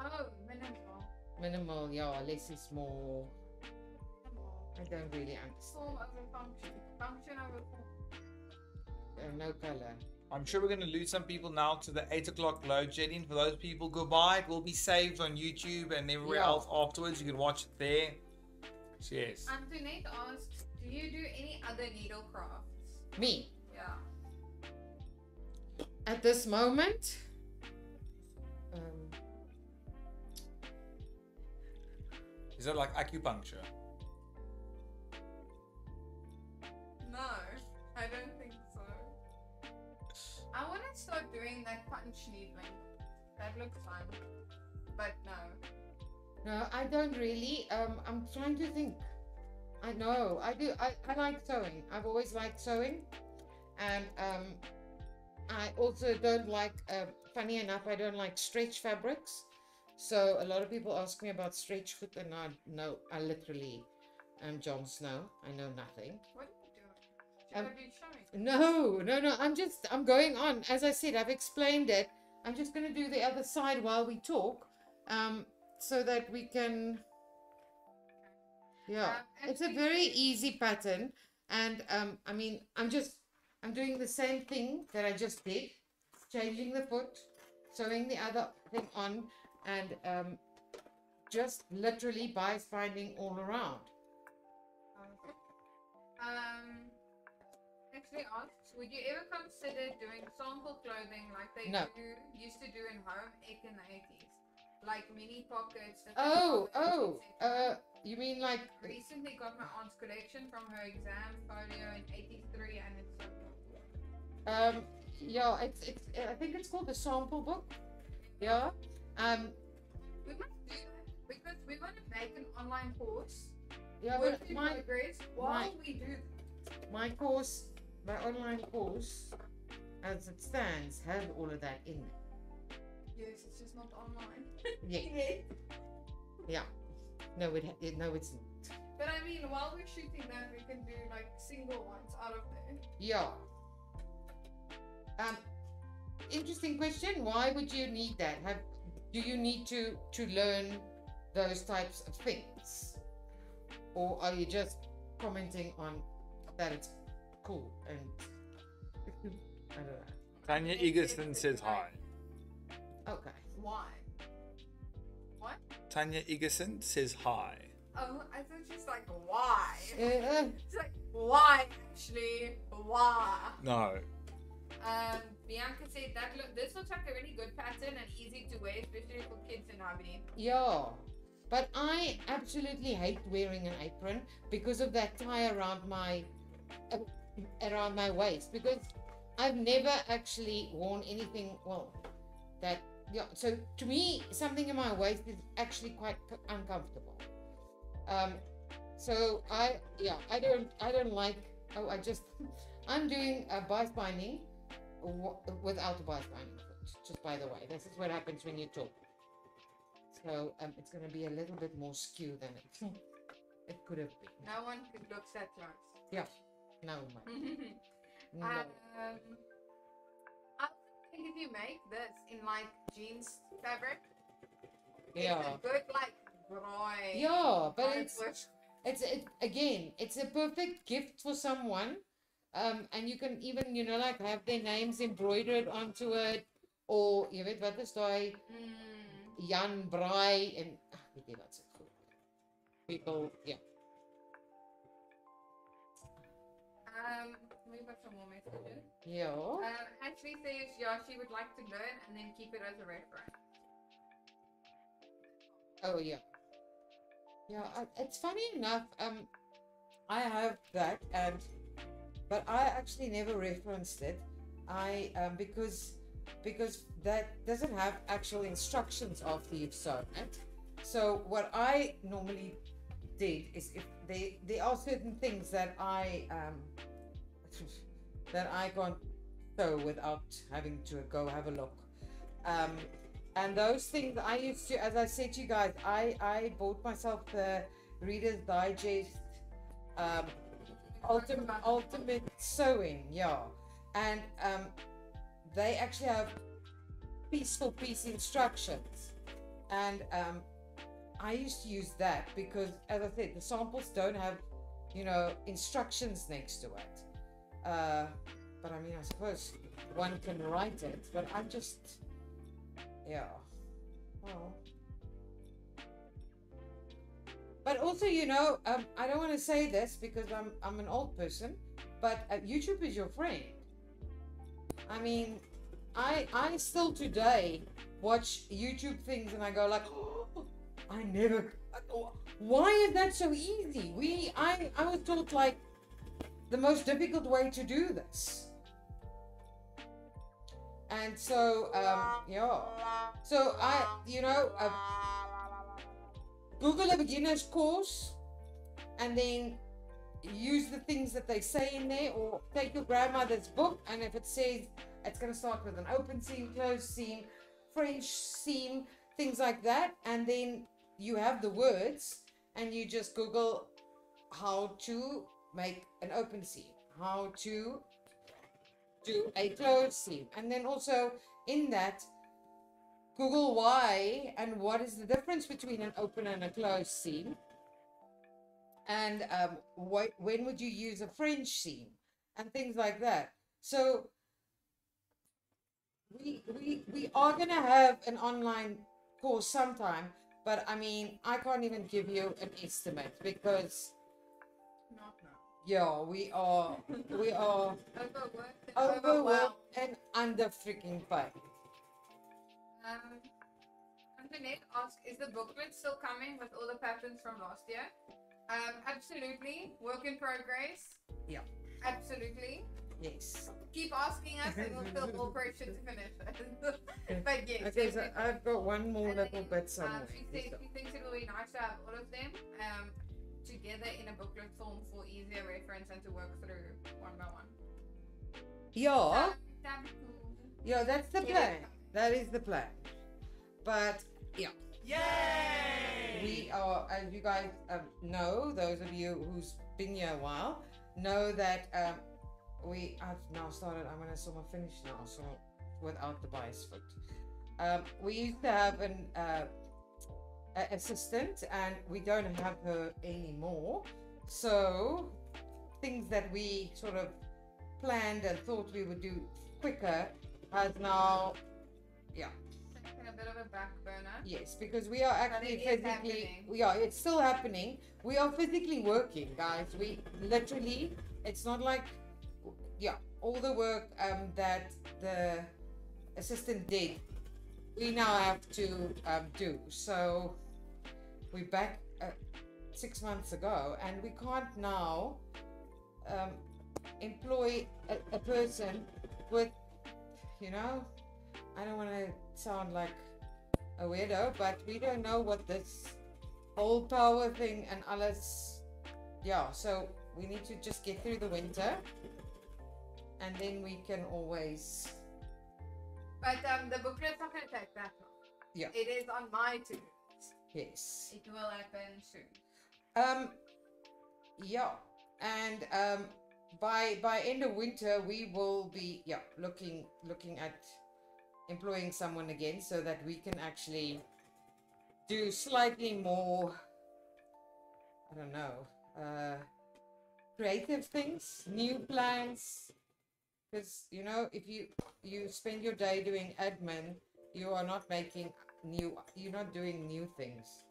Oh, minimal. minimal, yeah, less is more. Minimal. I don't really understand. Form over function. Function over form. Uh, no color. I'm sure we're going to lose some people now to the 8 o'clock load shedding. For those people, goodbye. It will be saved on YouTube and everywhere Yeah. else afterwards. You can watch it there. Cheers. Antoinette asks, do you do any other needle crafts? Me Yeah. at this moment. Is that like acupuncture? No, I don't think so. I want to start doing that punch needling. That looks fun. But no. no, I don't really. Um, I'm trying to think. I know I do. I, I like sewing. I've always liked sewing, and um, I also don't like. Uh, funny enough, I don't like stretch fabrics. So a lot of people ask me about stretch foot, and I know I literally am Jon Snow. I know nothing. What are you doing? Should Um, no, no, no. I'm just, I'm going on. As I said, I've explained it. I'm just going to do the other side while we talk, um, so that we can. Yeah, Um, it's a very easy pattern, and um, I mean, I'm just, I'm doing the same thing that I just did, changing the foot, sewing the other thing on, and um, just literally bias binding all around. Um, actually asked, would you ever consider doing sample clothing like they No. do, used to do in home ec in the 80s? Like mini pockets. Oh, colours, oh, uh, you mean like Recently got my aunt's collection from her exam folio in 83 and it's so cool. Um, yeah, it's it's. I think it's called the sample book. Yeah. Um. We must do that because we want to make an online course Yeah. But my progress while my- we do my course, my online course, as it stands, has all of that in it. Yes, it's just not online. Yeah. Yeah. No, it. ha- it no, it's not. But I mean, while we're shooting that, we can do like single ones out of there. Yeah. Um. Interesting question. Why would you need that? Have do you need to to learn those types of things, or are you just commenting on that it's cool and I don't know. Tanya Egerton says hi. Okay. Why? What? Tanya Egerton says hi. Oh, I thought just like why? It's like why actually? Why? No. Um, Bianca said that this looks like a really good pattern and easy to wear, especially for kids in hobby. yeah. But I absolutely hate wearing an apron because of that tie around my uh, around my waist because I've never actually worn anything well that yeah so to me something in my waist is actually quite uncomfortable um so I yeah I don't I don't like oh I just I'm doing a bias binding without a bias binding foot just by the way this is what happens when you talk so um, it's going to be a little bit more skew than it it could have been No one could look that close. no man no. um, I think if you make this in like jeans fabric, yeah it's a good like dry. yeah but it's wash. it's it, again it's a perfect gift for someone um and you can even you know like have their names embroidered onto it or you weet wat is daai Mm. Jan Braai en ag weet nie wat se goed people yeah Um, we've got some more messages. yeah Um, Ashley says, yeah, she would like to learn and then keep it as a reference. oh yeah yeah it's funny enough um I have that and but I actually never referenced it I um because because that doesn't have actual instructions after you've. So what I normally did is if they there are certain things that I um that I can't sew without having to go have a look. Um and those things I used to as I said to you guys, I I bought myself the Reader's Digest um ultimate ultimate sewing, yeah. And um they actually have piece for piece instructions. And um, i used to use that because as i said the samples don't have you know instructions next to it. Uh, but i mean i suppose one can write it but i'm just yeah. Well but also you know um, i don't want to say this because i'm i'm an old person but uh, youtube is your friend I mean, I I still today watch YouTube things and I go like, oh, I never. Why is that so easy? We I I was taught like the most difficult way to do this. And so um yeah, so I you know uh, Google a beginner's course, and then use the things that they say in there or take your grandmother's book and if it says it's going to start with an open seam closed seam french seam things like that and then you have the words and you just google how to make an open seam how to do a closed seam. And then also in that google why and what is the difference between an open and a closed seam and um, wh- when would you use a French seam and things like that. So we we we are gonna have an online course sometime, but I mean I can't even give you an estimate because yeah we are we are Overworked and overworked overwhelmed. and under freaking paid. Um, Antoinette asks, is the booklet still coming with all the patterns from last year? Um, absolutely. Work in progress. Yeah. Absolutely. Yes. Keep asking us and we'll feel more pressure to finish it. but yes. Okay, so definitely. I've got one more And little then, bit Um, somewhere. she, said she thinks it will be nice to have all of them um, together in a booklet form for easier reference and to work through one by one. Yeah. Um, that'd be cool. Yeah, that's the plan. That is the plan. But yeah, Yay! we are, as you guys um, know, those of you who's been here a while, know that um, we have now started. I'm gonna sort of finish now, so without the bias foot. Um, we used to have an uh, a- assistant, and we don't have her anymore. So things that we sort of planned and thought we would do quicker has now, yeah, Taken a a bit of a back burner. Yes, because we are actually physically. We are. It's still happening. We are physically working, guys. We literally. It's not like, yeah, all the work um, that the assistant did, we now have to um, do. So we're back uh, six months ago, and we can't now um, employ a, a person with, you know, I don't want to sound like a weirdo, but we don't know what this whole power thing and alles. Yeah, so we need to just get through the winter, and then we can always. But um, the booklet's not going to take that long. Yeah. It is on my to Yes. It will happen soon. Um. Yeah, and um, by by end of winter we will be yeah looking looking at employing someone again so that we can actually do slightly more. I don't know. Uh, creative things, new plans. Because you know, if you you spend your day doing admin, you are not making new. You're not doing new things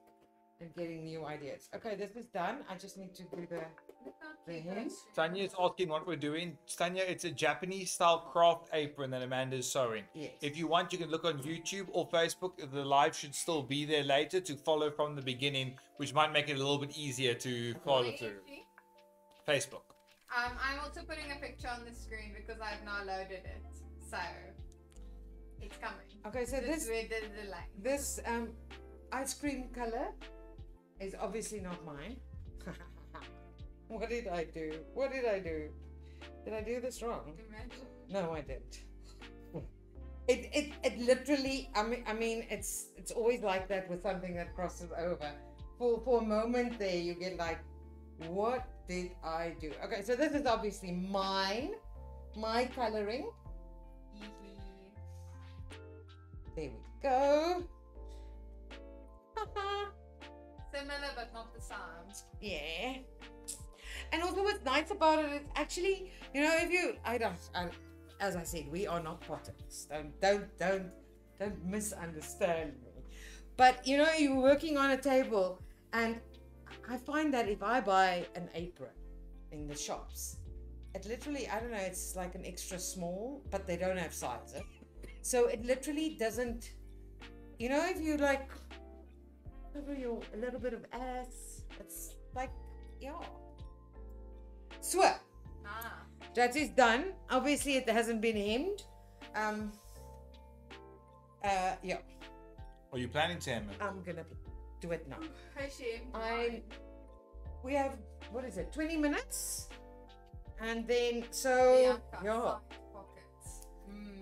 and getting new ideas. Okay, this is done. I just need to do the. Look how The cute hem? that's- Tanya is asking what we're doing. Tanya, it's a Japanese style craft apron that Amanda is sewing. Yes. If you want, you can look on YouTube or Facebook. The live should still be there later to follow from the beginning, which might make it a little bit easier to follow Where is through. Facebook. Um, I'm also putting a picture on the screen because I've now loaded it. So it's coming. Okay, so This this with the delay. this um ice cream color is obviously not mine. what did I do? What did I do? Did I do this wrong? No, I didn't. It, it, it literally I mean I mean it's it's always like that with something that crosses over. For for a moment there you get like what did I do? Okay, so this is obviously mine, my coloring. There we go. Similar but not the same. yeah. And also what's nice about it is actually, you know, if you I don't I, as I said, we are not potters. Don't don't don't don't misunderstand me. But you know, you're working on a table and I find that if I buy an apron in the shops, it literally I don't know, it's like an extra small, but they don't have sizes. So it literally doesn't you know if you like cover your a little bit of ass, it's like yeah. So Ah. that is done. Obviously, it hasn't been hemmed. Um. Uh, yeah, Are you planning to hem it? I'm gonna do it now. Hashem. I. We have what is it? Twenty minutes, and then so yeah, pockets. Mm.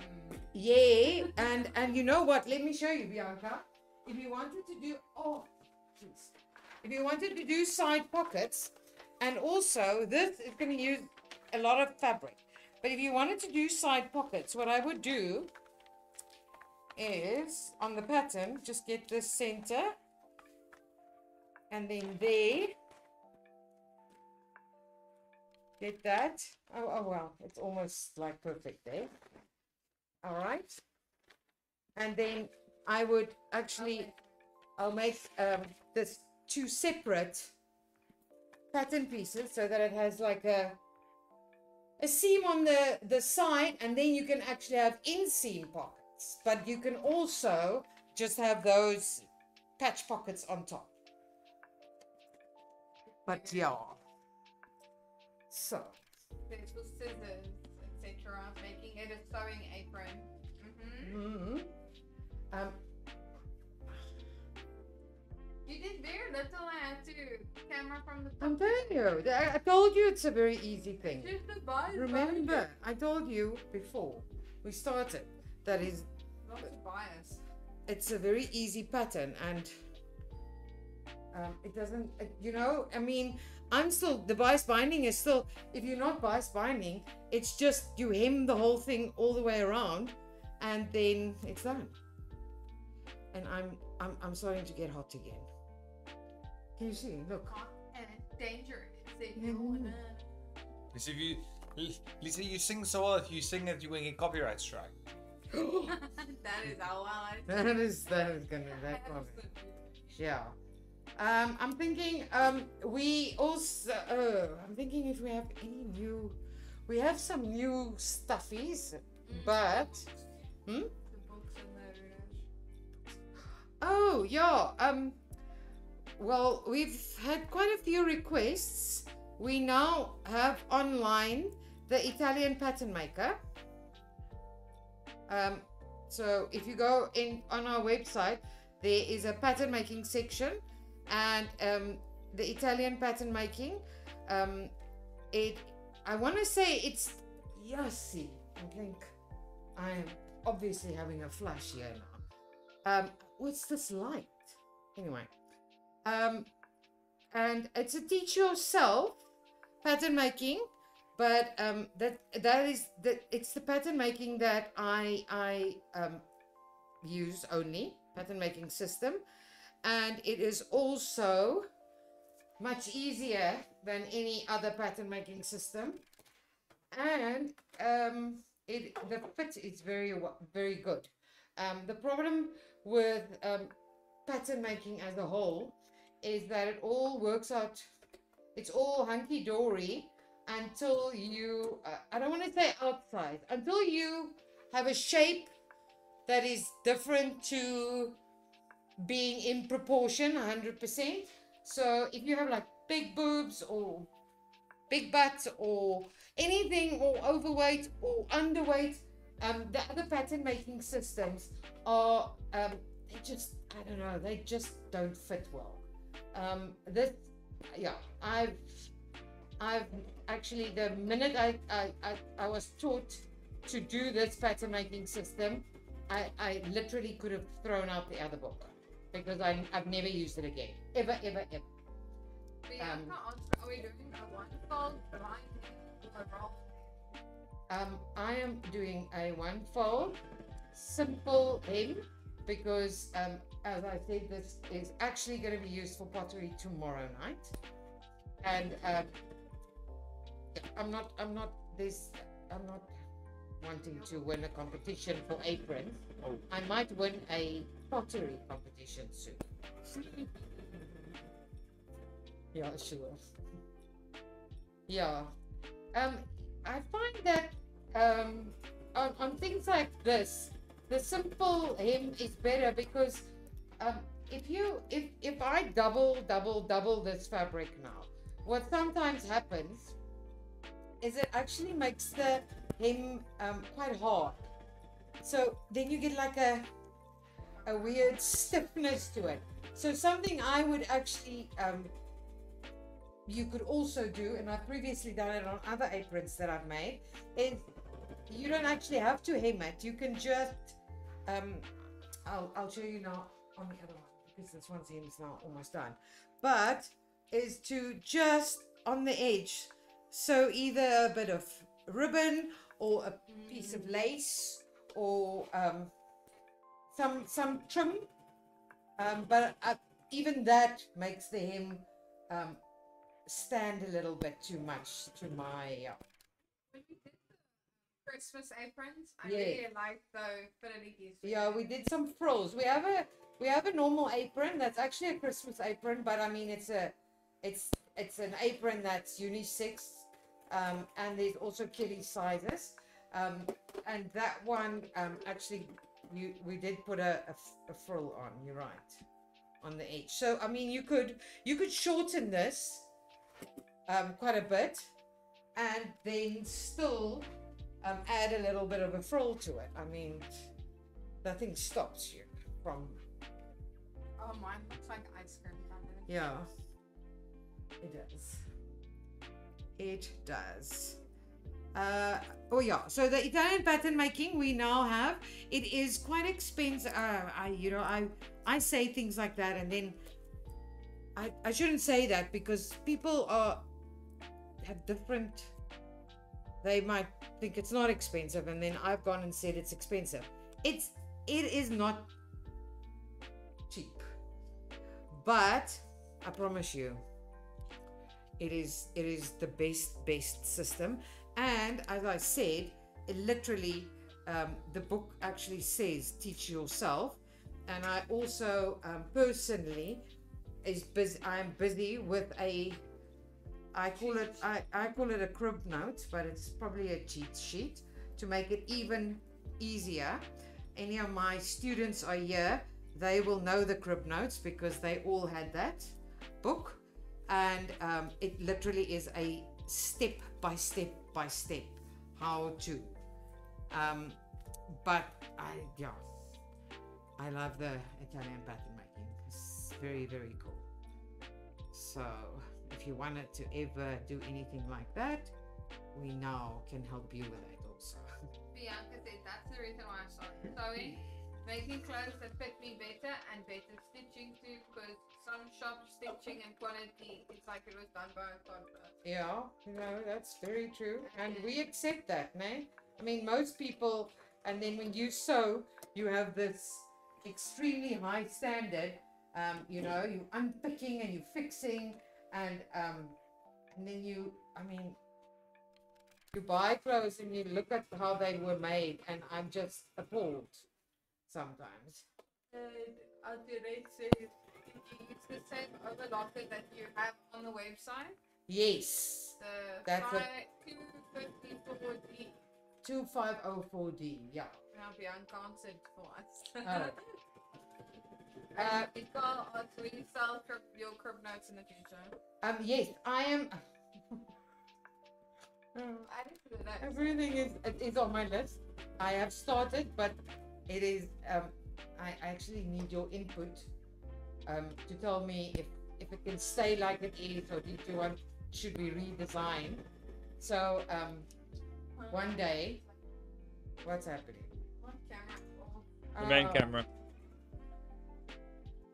yeah, and and you know what? Let me show you, Bianca. If you wanted to do oh, jeez. if you wanted to do side pockets, and also this is going to use a lot of fabric. But if you wanted to do side pockets, what I would do is on the pattern, just get this center and then there. Get that. Oh, oh well, it's almost like perfect there. All right. And then I would actually, I'll make um, this two separate pattern pieces so that it has like a a seam on the the side and then you can actually have inseam pockets but you can also just have those patch pockets on top but yeah so scissors, etc. Making it a sewing apron. Mm-hmm. mhm. um You did very little. I had to camera from the top. i'm telling you I, I told you it's a very easy thing remember i told you before we started that is Lots of bias. it's a very easy pattern and um, it doesn't uh, you know i mean i'm still the bias binding is still if you're not bias binding it's just you hem the whole thing all the way around and then it's done and i'm i'm, I'm starting to get hot again can you see look Hot and dangerous. They don't wanna- Because if you, Lisa, you sing so well. If you sing that, you will get copyright strike. that is how well I that is that is gonna that probably. Yeah. Um, I'm thinking. Um, we also. Uh, I'm thinking if we have any new. We have some new stuffies, but. Hmm? The books and the Oh yeah. Um. Well, we've had quite a few requests. We now have online the Italian pattern maker. Um, so if you go in on our website, there is a pattern making section, and um, the Italian pattern making. Um, it. I want to say it's Yassi. I think I am obviously having a flash here now. Um, what's this light? Anyway, um, and it's a teach yourself pattern making, but um, that that is that it's the pattern making that I I um, use only pattern making system, and it is also much easier than any other pattern making system, and um, it the fit is very very good. Um, the problem with um, pattern making as a whole is that it all works out. It's all hunky dory until you. Uh, I don't want to say outside until you have a shape that is different to being in proportion 100%. So if you have like big boobs or big butts or anything or overweight or underweight, um, the other pattern making systems are um, they just I don't know they just don't fit well. Um, this yeah I've I've actually the minute I I, I, I was taught to do this pattern making system, I, I literally could have thrown out the other book because I, I've never used it again ever ever ever. Um, are doing a one fold blind or? Um, I am doing a one fold simple hem because, um, as I said, this is actually going to be used for pottery tomorrow night, and um, I'm not, I'm not this, I'm not wanting to win a competition for aprons. Oh. I might win a pottery competition soon. yeah, sure. Yeah. Um, I find that um, on, on things like this, the simple hem is better because um, if you if if I double double double this fabric now, what sometimes happens is it actually makes the hem um, quite hard. So then you get like a a weird stiffness to it. So something I would actually um, you could also do, and I've previously done it on other aprons that I've made, is you don't actually have to hem it. You can just, um, I'll, I'll show you now on the other one because this one's hem is now almost done. But is to just on the edge, so either a bit of ribbon or a piece of lace or um, some some trim. Um, but uh, even that makes the hem um, stand a little bit too much to my uh, When we did the Christmas aprons, I Yeah. really like the fidelity. yeah we did some frills we have a we have a normal apron that's actually a christmas apron but i mean it's a it's it's an apron that's unisex um, and there's also kiddie sizes. Um, and that one um, actually you we did put a a frill on you're right on the edge. So i mean you could you could shorten this um, quite a bit and then still um, add a little bit of a frill to it. I mean nothing stops you from Oh, mine looks like ice cream yeah. it does. It does. Uh, oh yeah. So the italian pattern making we now have it is quite expensive. Uh, i you know i i say things like that and then i i shouldn't say that because people are have different they might think it's not expensive and then i've gone and said it's expensive. It's it is not but i promise you it is it is the best best system and as i said it literally um, the book actually says teach yourself. And I also um, personally is busy. I'm busy with a. I call it I, I call it a crib note, but it's probably a cheat sheet to make it even easier. Any of my students are here, they will know the crib notes because they all had that book, and um, it literally is a step by step by step how to. Um, but I yeah, I love the Italian pattern making. It's very very cool. So if you wanted to ever do anything like that, we now can help you with that also. Bianca said that's the reason why I started sewing. Making clothes that fit me better and better stitching too because some shop stitching and quality it's like it was done by a toddler. Yeah, no, that's very true. And we accept that, no? I mean, most people, and then when you sew, you have this extremely high standard. Um, you know, you unpicking and you fixing, and um, and then you, I mean, you buy clothes and you look at how they were made, and I'm just appalled sometimes. And Adelaide said you use the same overlocker that you have on the website. Yes, The That's a- 254D. 2504D, yeah. Now Bianca answered for us. Oh. Uh, And Nicole asked, will you sell crib, your crib notes in the future? Um, yes, I am. I didn't do that. Everything is is on my list. I have started, but it is. Um, I actually need your input um, to tell me if if it can stay like it is, or did you want should we redesign? So um, one day, what's happening? What camera? The main Oh, camera.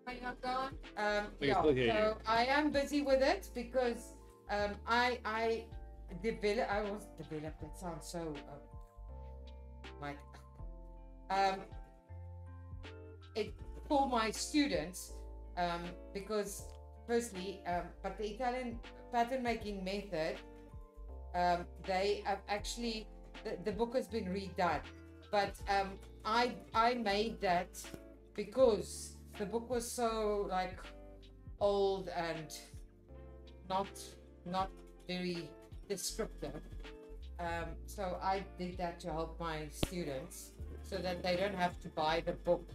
Are you not going? Um, We can yeah, still hear so you. I am busy with it because um, I I develop. I was developed. That sounds so um, like um, it for my students um, because firstly, um, but the Italian pattern making method, um, they have actually the, the book has been redone, but um, I I made that because the book was so like old and not not very descriptive. Um, so I did that to help my students so that they don't have to buy the book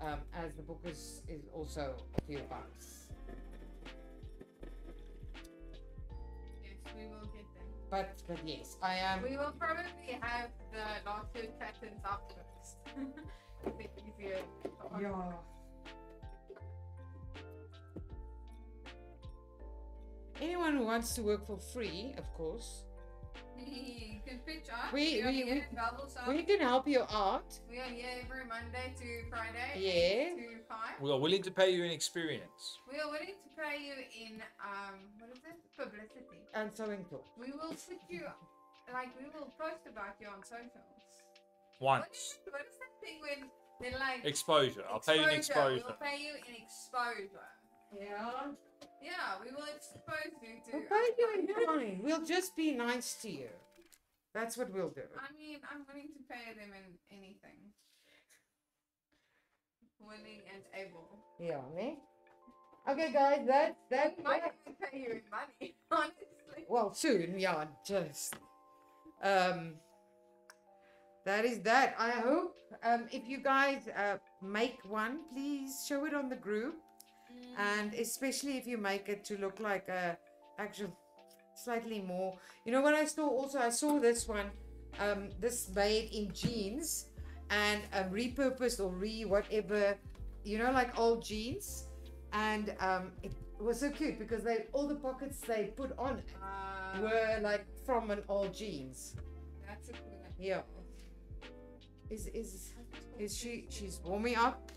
um, as the book is, is also a few bucks. Yes, we will get them. But but yes, I am. We will probably have the last two patterns up first. I think easier. Yeah. Anyone who wants to work for free, of course, You can pitch up. We- are we- we- we can help you out. We are here every Monday to Friday. Yeah. to 5. We are willing to pay you in experience. We are willing to pay you in, um, what is it? Publicity. And sewing talk. We will put you, like, we will post about you on socials. What Once. is, what is that thing when they're like, Exposure. I'll pay you in exposure. We'll pay you in exposure. Yeah. Yeah, we will expose you to. We'll pay you in kind. We'll just be nice to you. That's what we'll do. I mean, I'm willing to pay them in anything. Willing and able. Yeah, me. Okay, guys, that's that. We might that- even pay you in money, honestly. Well, soon, yeah, just. Um. That is that. I hope um, if you guys uh, make one, please show it on the group, and especially if you make it to look like a actual slightly more. You know what I saw also? I saw this one, um, this made in jeans and um, repurposed or re whatever, you know, like old jeans, and um, it was so cute because they all the pockets they put on it Uh, were like from an old jeans. that's a good Yeah. Is is is she? She's warming up.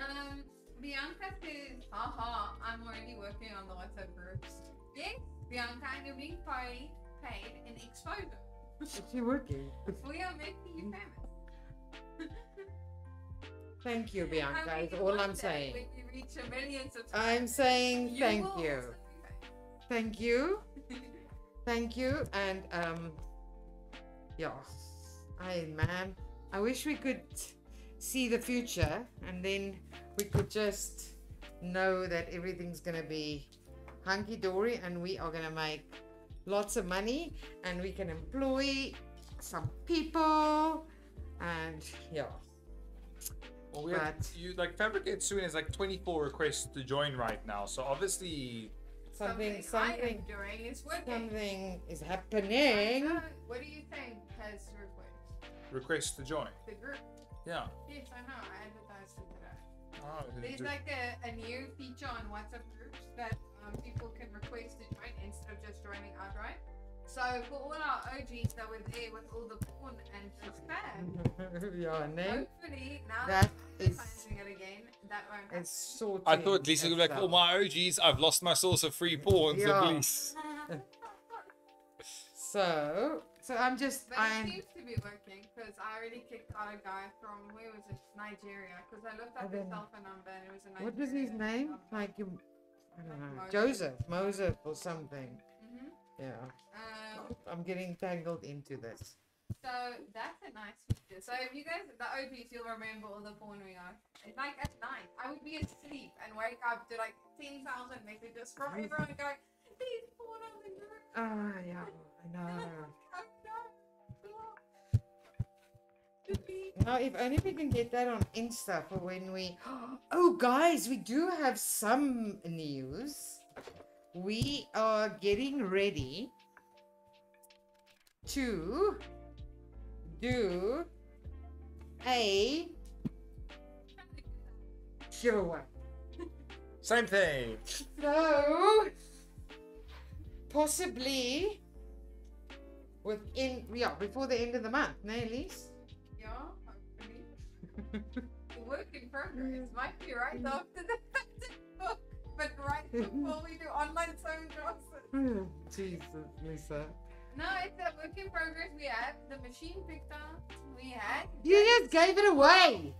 Um, Bianca says, haha, I'm already working on the WhatsApp groups. Yes, Bianca, and you're being paid, paid in exposure. Is she working? We are making you famous. Thank you, Bianca. Is all I'm saying. When reach a million subscribers, I'm saying you thank you. Thank you. Thank you. And um, yeah. Hey man, I wish we could see the future and then we could just know that everything's gonna be hunky dory and we are gonna make lots of money and we can employ some people and yeah. Well, we have, But- you like Fabric8 soon is like 24 requests to join right now. So obviously, Something I something doing is working. something is happening. know. What do you think has request? requests to join. The group. Yeah. Yes, I know. I advertised it today. There's like a, a new feature on WhatsApp groups that um, people can request to join instead of just joining outright. So for all our OGs that were there with all the porn and the spam, yeah, name hopefully now That that is- I'm it again, that won't happen. is sorted. I thought Lisa would be like, oh my OGs, I've lost my source of free pawns, Yeah. at least. So, so I'm just But I'm it seems to be working because I already kicked out a guy from where was it? Nigeria. Because I looked up And his then- telephone number and it was a Nigeria. what was his name? Like you, I don't know, Moses. Joseph, Moses or something. hmm Yeah, Um, I'm getting tangled into this. so that's a nice feature. So if you guys, the OGs, you'll remember all the porn we got. It's like at night, I would be asleep and wake up to like 10,000 messages from everyone going, "There's porn on the group." Ah, yeah, I know. Now, if only we can get that on Insta for when we. Oh, guys, we do have some news. We are getting ready to do a giveaway. Same thing. So, possibly within, yeah, before the end of the month, no, Elise? Yeah. The work in progress might be right after the book, but right before we do online sewing classes. Jesus, Lisa. No, it's a work in progress. We have the machine picked up. We had. You just gave it away.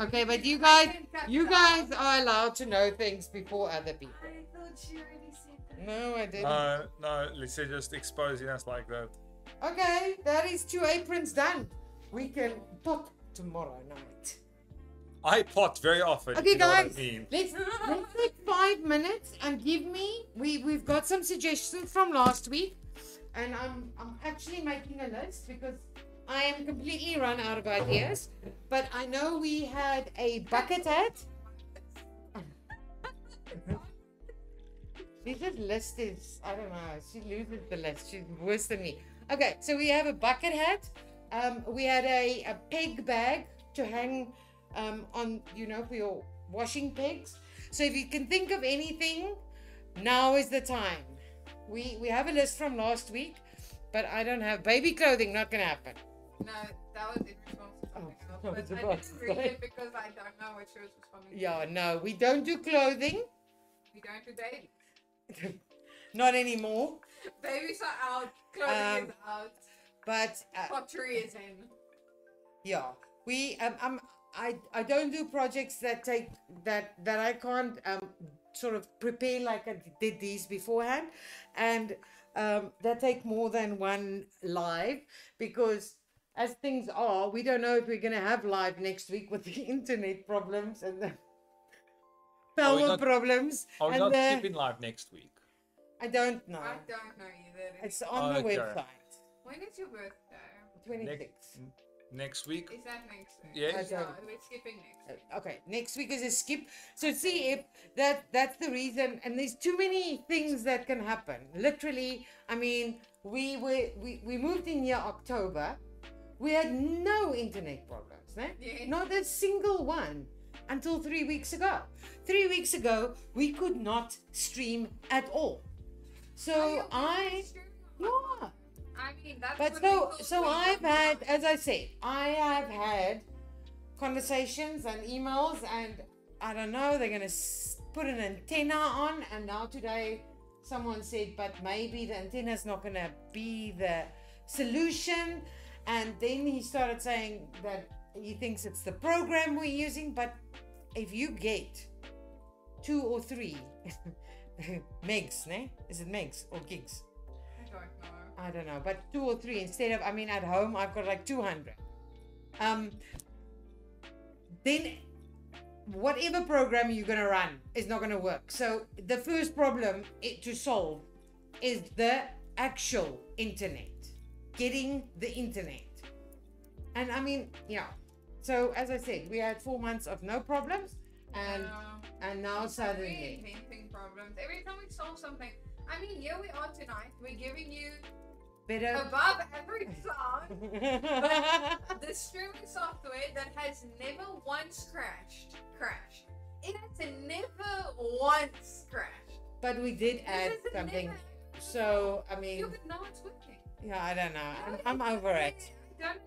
Okay, but you guys, you guys are allowed to know things before other people. I thought she already said that. No, I didn't. No, no, Lisa just exposing us like that. Okay, that is two aprons done. We can pot tomorrow night. I pot very often. Okay, you know guys, I mean. let's let's take five minutes and give me. We we've got some suggestions from last week, and I'm I'm actually making a list because I am completely run out of ideas. But I know we had a bucket hat. Lisa's list is I don't know. She loses the list. She's worse than me. Okay, so we have a bucket hat. Um, we had a, a peg bag to hang um, on, you know, for your washing pegs. So if you can think of anything, now is the time. We we have a list from last week, but I don't have baby clothing. Not gonna happen. No, that was in response to something Oh, else. But I didn't read it because I don't know what she was responding Yeah, to. no, we don't do clothing. We don't do babies. Not anymore. Babies are out. Clothing Um, is out. But uh, Pottery is in. yeah we um, um i i don't do projects that take that that i can't um sort of prepare like i did these beforehand and um that take more than one live because as things are we don't know if we're going to have live next week with the internet problems and the Are power not- problems Are we and not the, skipping live next week? i don't know I don't know either. it's on the website When is your birthday? 26 Next week? Is that next week? Yes. I Yeah, don't- we're skipping next week. Uh, okay next week is a skip so see if that that's the reason and there's too many things that can happen literally i mean we were we, we moved in here october we had no internet problems né? Yeah. not a single one until three weeks ago three weeks ago we could not stream at all so you're i really streaming on yeah I mean, that's but so so I've had, as I said, I have had conversations and emails, and I don't know. They're gonna put an antenna on, and now today someone said, but maybe the antenna's not gonna be the solution. And then he started saying that he thinks it's the program we're using, but if you get two or three megs, ne? Is it megs or gigs? I don't know. I don't know, but two or three instead of. I mean, at home I've got like two hundred. Um. Then, whatever program you're gonna run is not gonna work. So the first problem i- to solve is the actual internet, getting the internet. And I mean, yeah. So as I said, we had four months of no problems, and Uh, and now suddenly. reinventing problems. Every time we solve something, I mean, here we are tonight. We're giving you Better. above average sound. the streaming software that has never once crashed. Crashed. It has never once crashed. but we did add something. never- So I mean, Yeah, but now it's working. yeah, I don't know. I'm, How I'm is over it.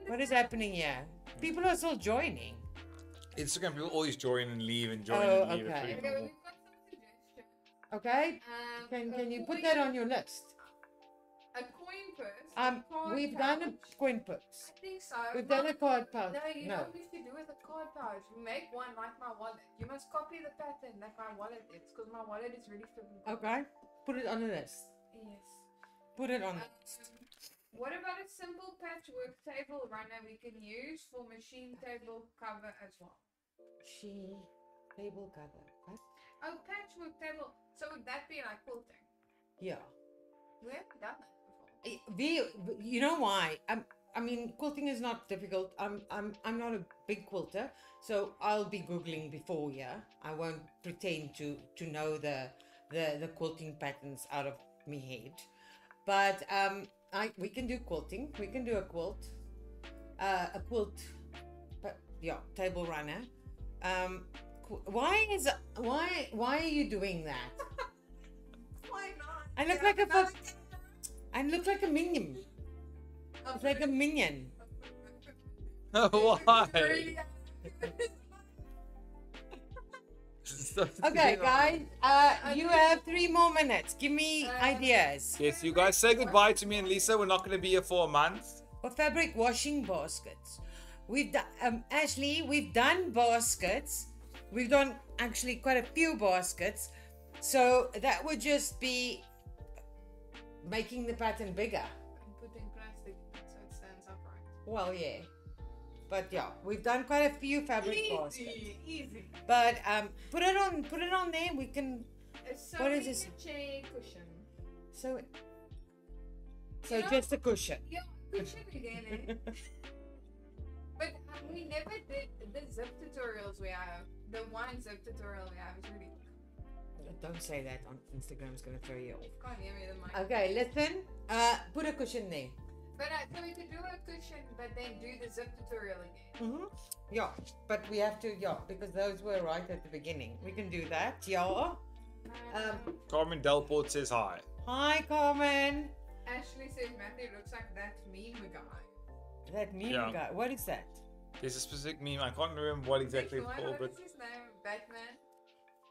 What is happening here? People are still joining. Instagram people always join and leave and join Oh, and leave. Okay. Okay, normal. we've got some suggestions. Okay, Um, can can you put that on your list? A coin purse. Um, we've done a coin purse. I think so. We've done a card pouch. No, you No. know what you do with a card pouch? You make one like my wallet. You must copy the pattern that my wallet is, because my wallet is really flipping. Okay, put it on the list. Yes. Put it on. Um, what about a simple patchwork table runner we can use for machine table cover as well? She table cover. What? Oh, patchwork table. So would that be like quilting? Yeah. We haven't done that We, you know why? Um, I mean, quilting is not difficult. I'm, I'm, I'm not a big quilter, so I'll be googling before. Yeah, I won't pretend to to know the the the quilting patterns out of my head. But um, I we can do quilting. We can do a quilt, uh, a quilt, but yeah, table runner. Um, why is why why are you doing that? Why not? I look Yeah, like a now fuck- I look like a minion. it's- It's like a minion. Why? Really- Okay, guys, uh, you have three more minutes. Give me Uh, ideas. Yes, you guys say goodbye to me and Lisa. We're not going to be here for a month. For fabric washing baskets, we've done. Um, Ashley, we've done baskets. We've done actually quite a few baskets. So that would just be making the pattern bigger. I'm putting plastic so it stands upright. Well, yeah. But yeah, we've done quite a few fabric baskets. Easy, easy. But um, put it on, put it on there. We can. So What is this? chair cushion. So. So You know- just a cushion. Yeah, cushion again. Eh? but we never did the zip tutorials we have. The one zip tutorial we have is really. Don't say that on Instagram. It's gonna throw you off. Can't hear me the mic. Okay, listen. Uh, put a cushion there. But uh, so we could do a cushion, but then do the zip tutorial again. Mm-hmm. Yeah, but we have to, yeah, because those were right at the beginning. We can do that. Yeah. Um, Carmen Delport says hi. hi, Carmen. Ashley says Matthew looks like that meme guy. That meme Yeah. guy. What is that? There's a specific meme. I can't remember what exactly it's called, What but is his name? Batman.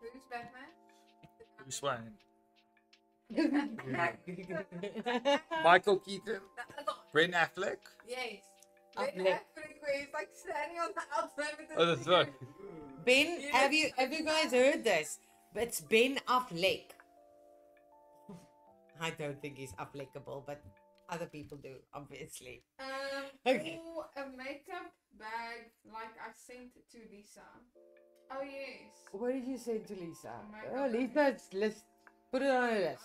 Who's Batman? Bruce Wayne. The Michael Keaton. other. Ben Affleck. Yes. Affleck. Ben Affleck, where he's like standing on the outside with the Oh, that's right. ben, Yeah. have you have you guys heard this? It's Ben Affleck. I don't think he's applicable, but other people do, obviously. Um, Okay. or a makeup bag like I sent to Lisa. Oh yes. What did you say to Lisa? Oh, bag. Lisa's list. Put it on Oh, list.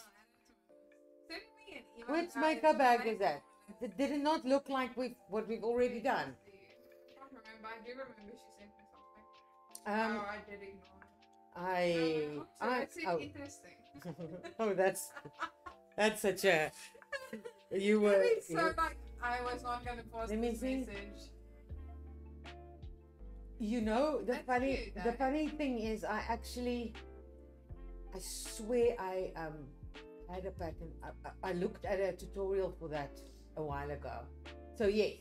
Send me an email. Which makeup bag is that? Did did it not look like we what we've already done? I can't remember. I do remember she sent me something. Um, oh, I did ignore. I, Oh, so I, that's oh, interesting. oh, that's that's such a. You were. So you- like I was not gonna post Let me this see. message. You know the That's funny cute, the funny thing is I actually I swear I um had a pattern I, I- looked at a tutorial for that a while ago. So yes.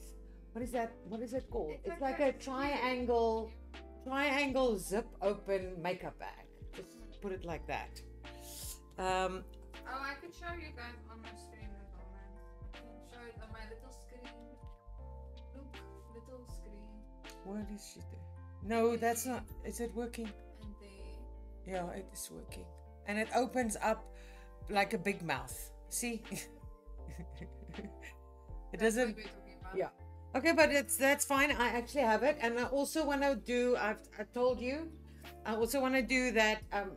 What is that? What is it called? It's It's, like like, a triangle triangle zip open makeup bag. Just put it like that. Um Oh, I could show you guys on my screen as well, man. I can show it on my little screen. Look, little screen. what is she doing? No, that's not is it working? And the Yeah, it is working. And it opens up like a big mouth. See? it That's doesn't. we're talking about. Yeah. Okay, but it's that's fine. I actually have it, and I also want to do. I've I told you. I also want to do that. Um,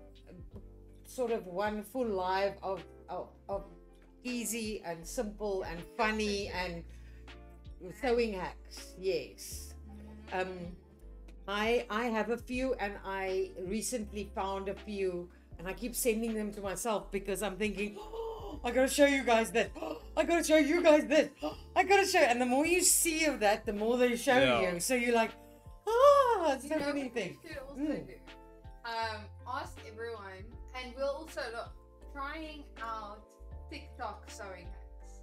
sort of one full live of of, of easy and simple and funny and sewing hacks. Yes. Um, I I have a few, and I recently found a few, and I keep sending them to myself because I'm thinking. "Oh, I gotta show you guys that. I gotta show you guys this. I gotta show. And the more you see of that, the more they show Yeah. you. So you're like, ah, it's You so know many what things. should also Mm. do? Um, ask everyone, and we'll also look trying out TikTok sewing hacks.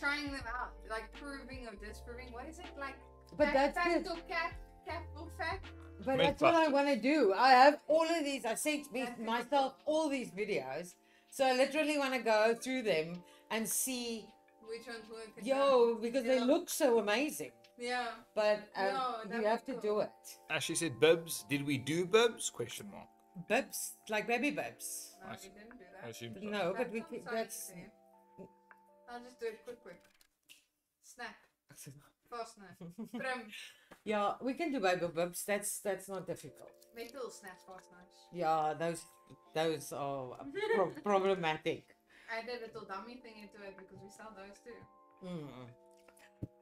Trying them out, like proving or disproving. What is it like? But fact, that's fact good. or cat, cat or fact. But Myth that's what I want to do. I have all of these. I sent me, That's a good myself all these videos. So I literally want to go through them and see, Which ones work? and yo, don't. because Yeah. they look so amazing. Yeah. But um, No, you have be to do it. As she said, "Bibs, did we do bibs?" Question mark. Bibs, like baby bibs. No, I we didn't do I that. assume so. No, but That's we could, that's. I'll just do it quick, quick. Snap. Fast snap. Prim. Yeah, we can do baby bibs. That's that's not difficult. Metal snap fast snaps. Yeah, those those are pro- problematic. I did a little dummy thing into it because we sell those too. Mm.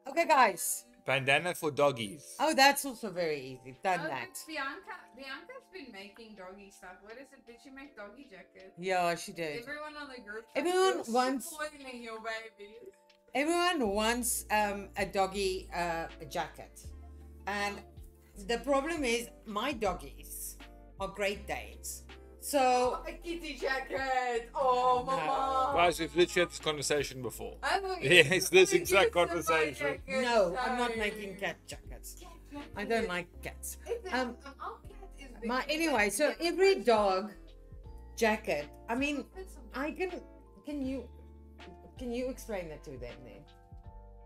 Okay, guys. Bandana for doggies. Oh, that's also very easy. Done Oh, that. but Bianca, Bianca's been making doggy stuff. What is it? Did she make doggy jackets? Yeah, she did. Everyone on the group. Everyone wants- spoiling your baby. Everyone wants um, a doggy uh, jacket, and the problem is my doggies are Great Danes. So A kitty jacket. Oh, No. mama. Guys, we've literally had this conversation before. I will Yeah, it's this I will exact conversation. jackets, no, I'm not making cat jackets. Cat I don't like cats. It's Um, um, our cat is My anyway, so every dog jacket. I mean, I can. Can you? Can you explain that to them then?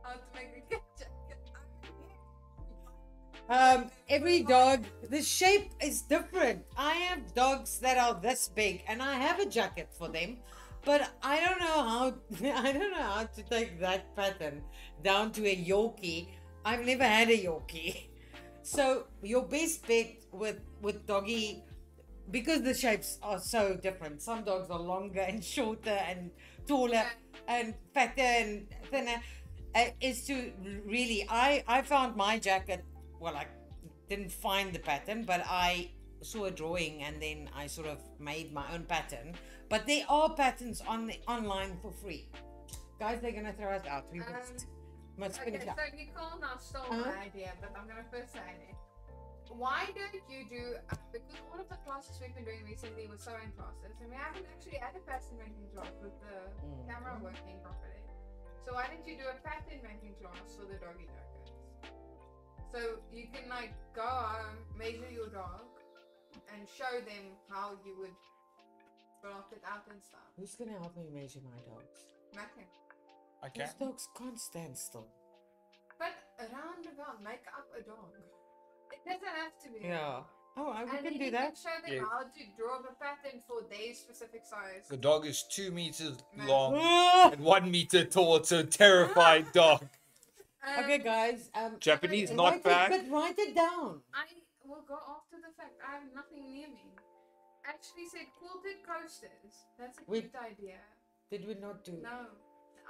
how to make a. Um, every dog, the shape is different. I have dogs that are this big, and I have a jacket for them, but I don't know how. I don't know how to take that pattern down to a Yorkie. I've never had a Yorkie, so your best bet with with doggy, because the shapes are so different. Some dogs are longer and shorter and taller and fatter and thinner. Uh, is to really. I I found my jacket well, I didn't find the pattern, but I saw a drawing and then I sort of made my own pattern. But there are patterns on the online for free. Guys, they're gonna throw us out. We Um, must must Okay, finish up. so Nicole now stole Uh-huh. my idea, but I'm gonna first say it. Why don't you do uh, because all of the classes we've been doing recently were sewing classes, and we haven't actually had a pattern making class with the Mm. camera working properly. So why don't you do a pattern making class for the doggy jackets? So you can like go home, measure your dog, and show them how you would block it out and stuff. Who's gonna help me measure my dogs? Nothing. Okay. Those dogs can't stand still. But around about make up a dog. It doesn't have to be. Yeah. Oh, I, we And can do you that. Can show them Yeah. how to draw the pattern for their specific size. The dog is two meters Man. long and one meter tall. It's a terrified dog. Um, Okay, guys. Um, Japanese Write not write bad. but write it down. I will go after the fact. I have nothing near me. Ashley said quilted coasters. That's a We- cute idea. Did we not do? No,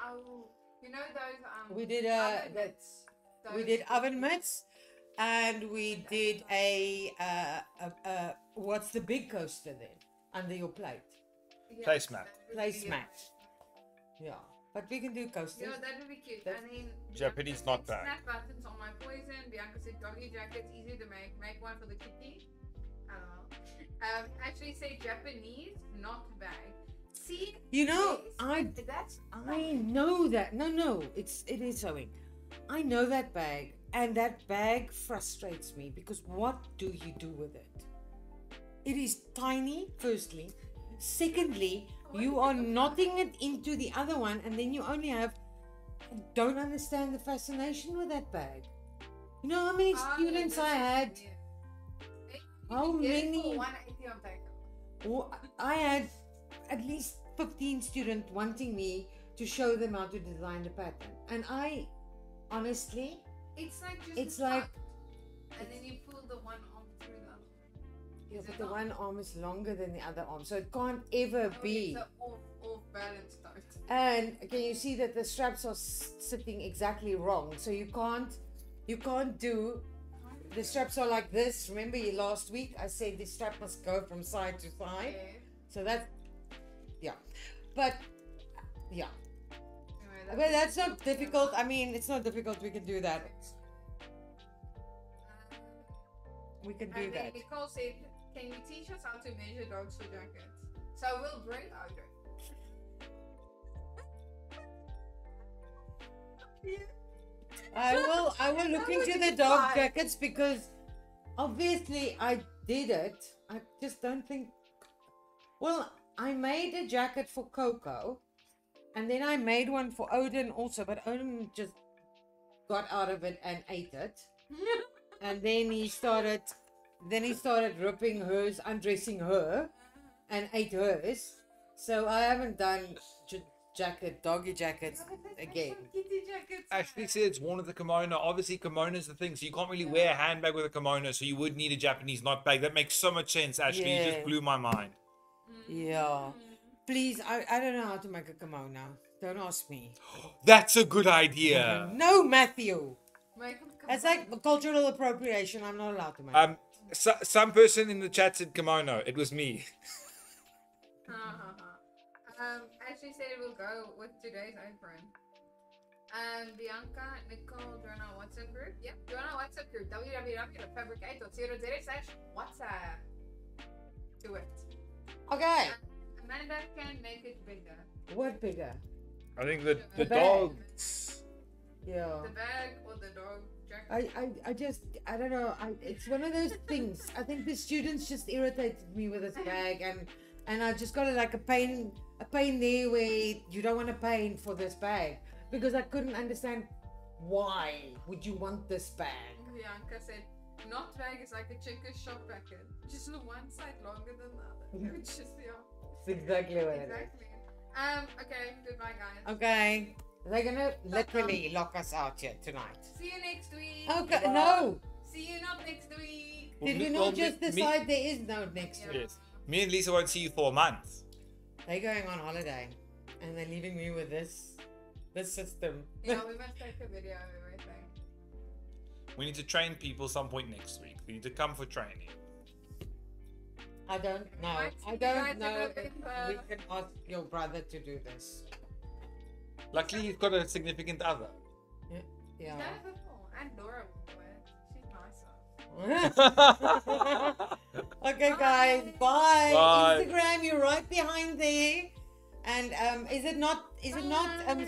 I will. You know those um. We did, uh, oven that- mitts? we Those did oven quilted- mitts and we did a uh, a, a what's the big coaster then under your plate Yeah, Placemat. that would. Placemat. yeah but we can do coasters Yeah, that would be cute. That's- and then Japanese Bianca not said bad. Snap buttons on my poison. Bianca said doggy jackets easy to make. Make one for the kitty. I don't know. Um, actually say Japanese, knot bag. See, you know yes, i that's i know that no no it's it is sewing i know that bag and that bag frustrates me because what do you do with it it is tiny firstly secondly you are knotting it into the other one and then you only have I don't understand the fascination with that bag you know how many Ah, students i had How can get it for many- 180 on Takealot. I had at least 15 students wanting me to show them how to design the pattern. And I, honestly, It's like just It's like- and then you pull the one arm through the other. yeah, Is but the not? one arm is longer than the other arm, so it can't ever Oh, be. It's off, off balance tote. And can you see that the straps are sitting exactly wrong? So you can't, you can't do. The straps are like this. Remember, you last week I said the strap must go from side to side. Yeah. So that, yeah, but yeah, But that's not difficult. I mean, it's not difficult. We can do that. We can do and that. Nicole said, "Can you teach us how to measure dogs for jackets?" So we'll bring Audrey. I will. I will look into the dog jackets because obviously I did it. I just don't think. Well, I made a jacket for Coco, and then I made one for Odin also, but Odin just got out of it and ate it, and then he started. Then he started ripping hers, undressing her, and ate hers. So I haven't done j- jacket, doggy jackets again. Kitty jackets. Ashley said it's worn with a kimono. Obviously, kimono's the thing, so you can't really wear a handbag with a kimono, so you would need a Japanese knot bag. That makes so much sense, Ashley. You just blew my mind. Mm. Yeah. Please, I, I don't know how to make a kimono. Don't ask me. That's a good idea. No, Matthew. Make 'em come It's like cultural appropriation. I'm not allowed to make. Um, so, some person in the chat said kimono. It was me. Ha, ha, ha. Um, Ashley said it will go with today's apron. Um, Bianca, Nicole, join our WhatsApp group. Yep, join our WhatsApp group. www.fabric8.co.za slash WhatsApp. Do it. okay. Amanda can make it bigger. What bigger? I think the, the The bag. dogs. Yeah. The bag or the dog jacket. I, I, I just, I don't know. I, it's one of those things. I think the students just irritated me with this bag, and and I just got a, like a pain, a pain there where you don't want to pay for this bag because I couldn't understand why would you want this bag. Oh, Bianca said, knot bag is like a chicken shop packet. Just on one side longer than the other. Which is, yeah. That's exactly what it is. Exactly. Um, okay, goodbye guys. Okay. They're gonna literally lock us out here tonight. See you next week. Okay, no. See you not next week. Did me- we not well, just me- me- decide there is no next Yeah. week? Yes. Me and Lisa won't see you for a month. They're going on holiday, and they're leaving me with this, this system. Yeah, we must take a video of everything. We need to train people some point next week. We need to come for training. I don't know. Might I don't know. We can ask your brother to do this. Luckily, you've got a significant other. Yeah. That is cool. And Dora will do it. She's nicer. okay, guys. Bye. Bye. Instagram, you're right behind there. And um, is it not? Is it not? Um,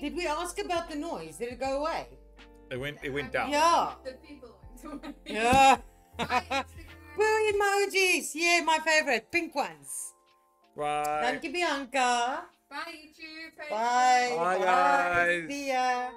did we ask about the noise? Did it go away? It went. It went down. Yeah. The people went away. Yeah. Bye, Instagram. Boo emojis. Yeah, my favorite. Pink ones. Bye. Thank you, Bianca. Bye, YouTube. Bye. Bye, guys. See ya.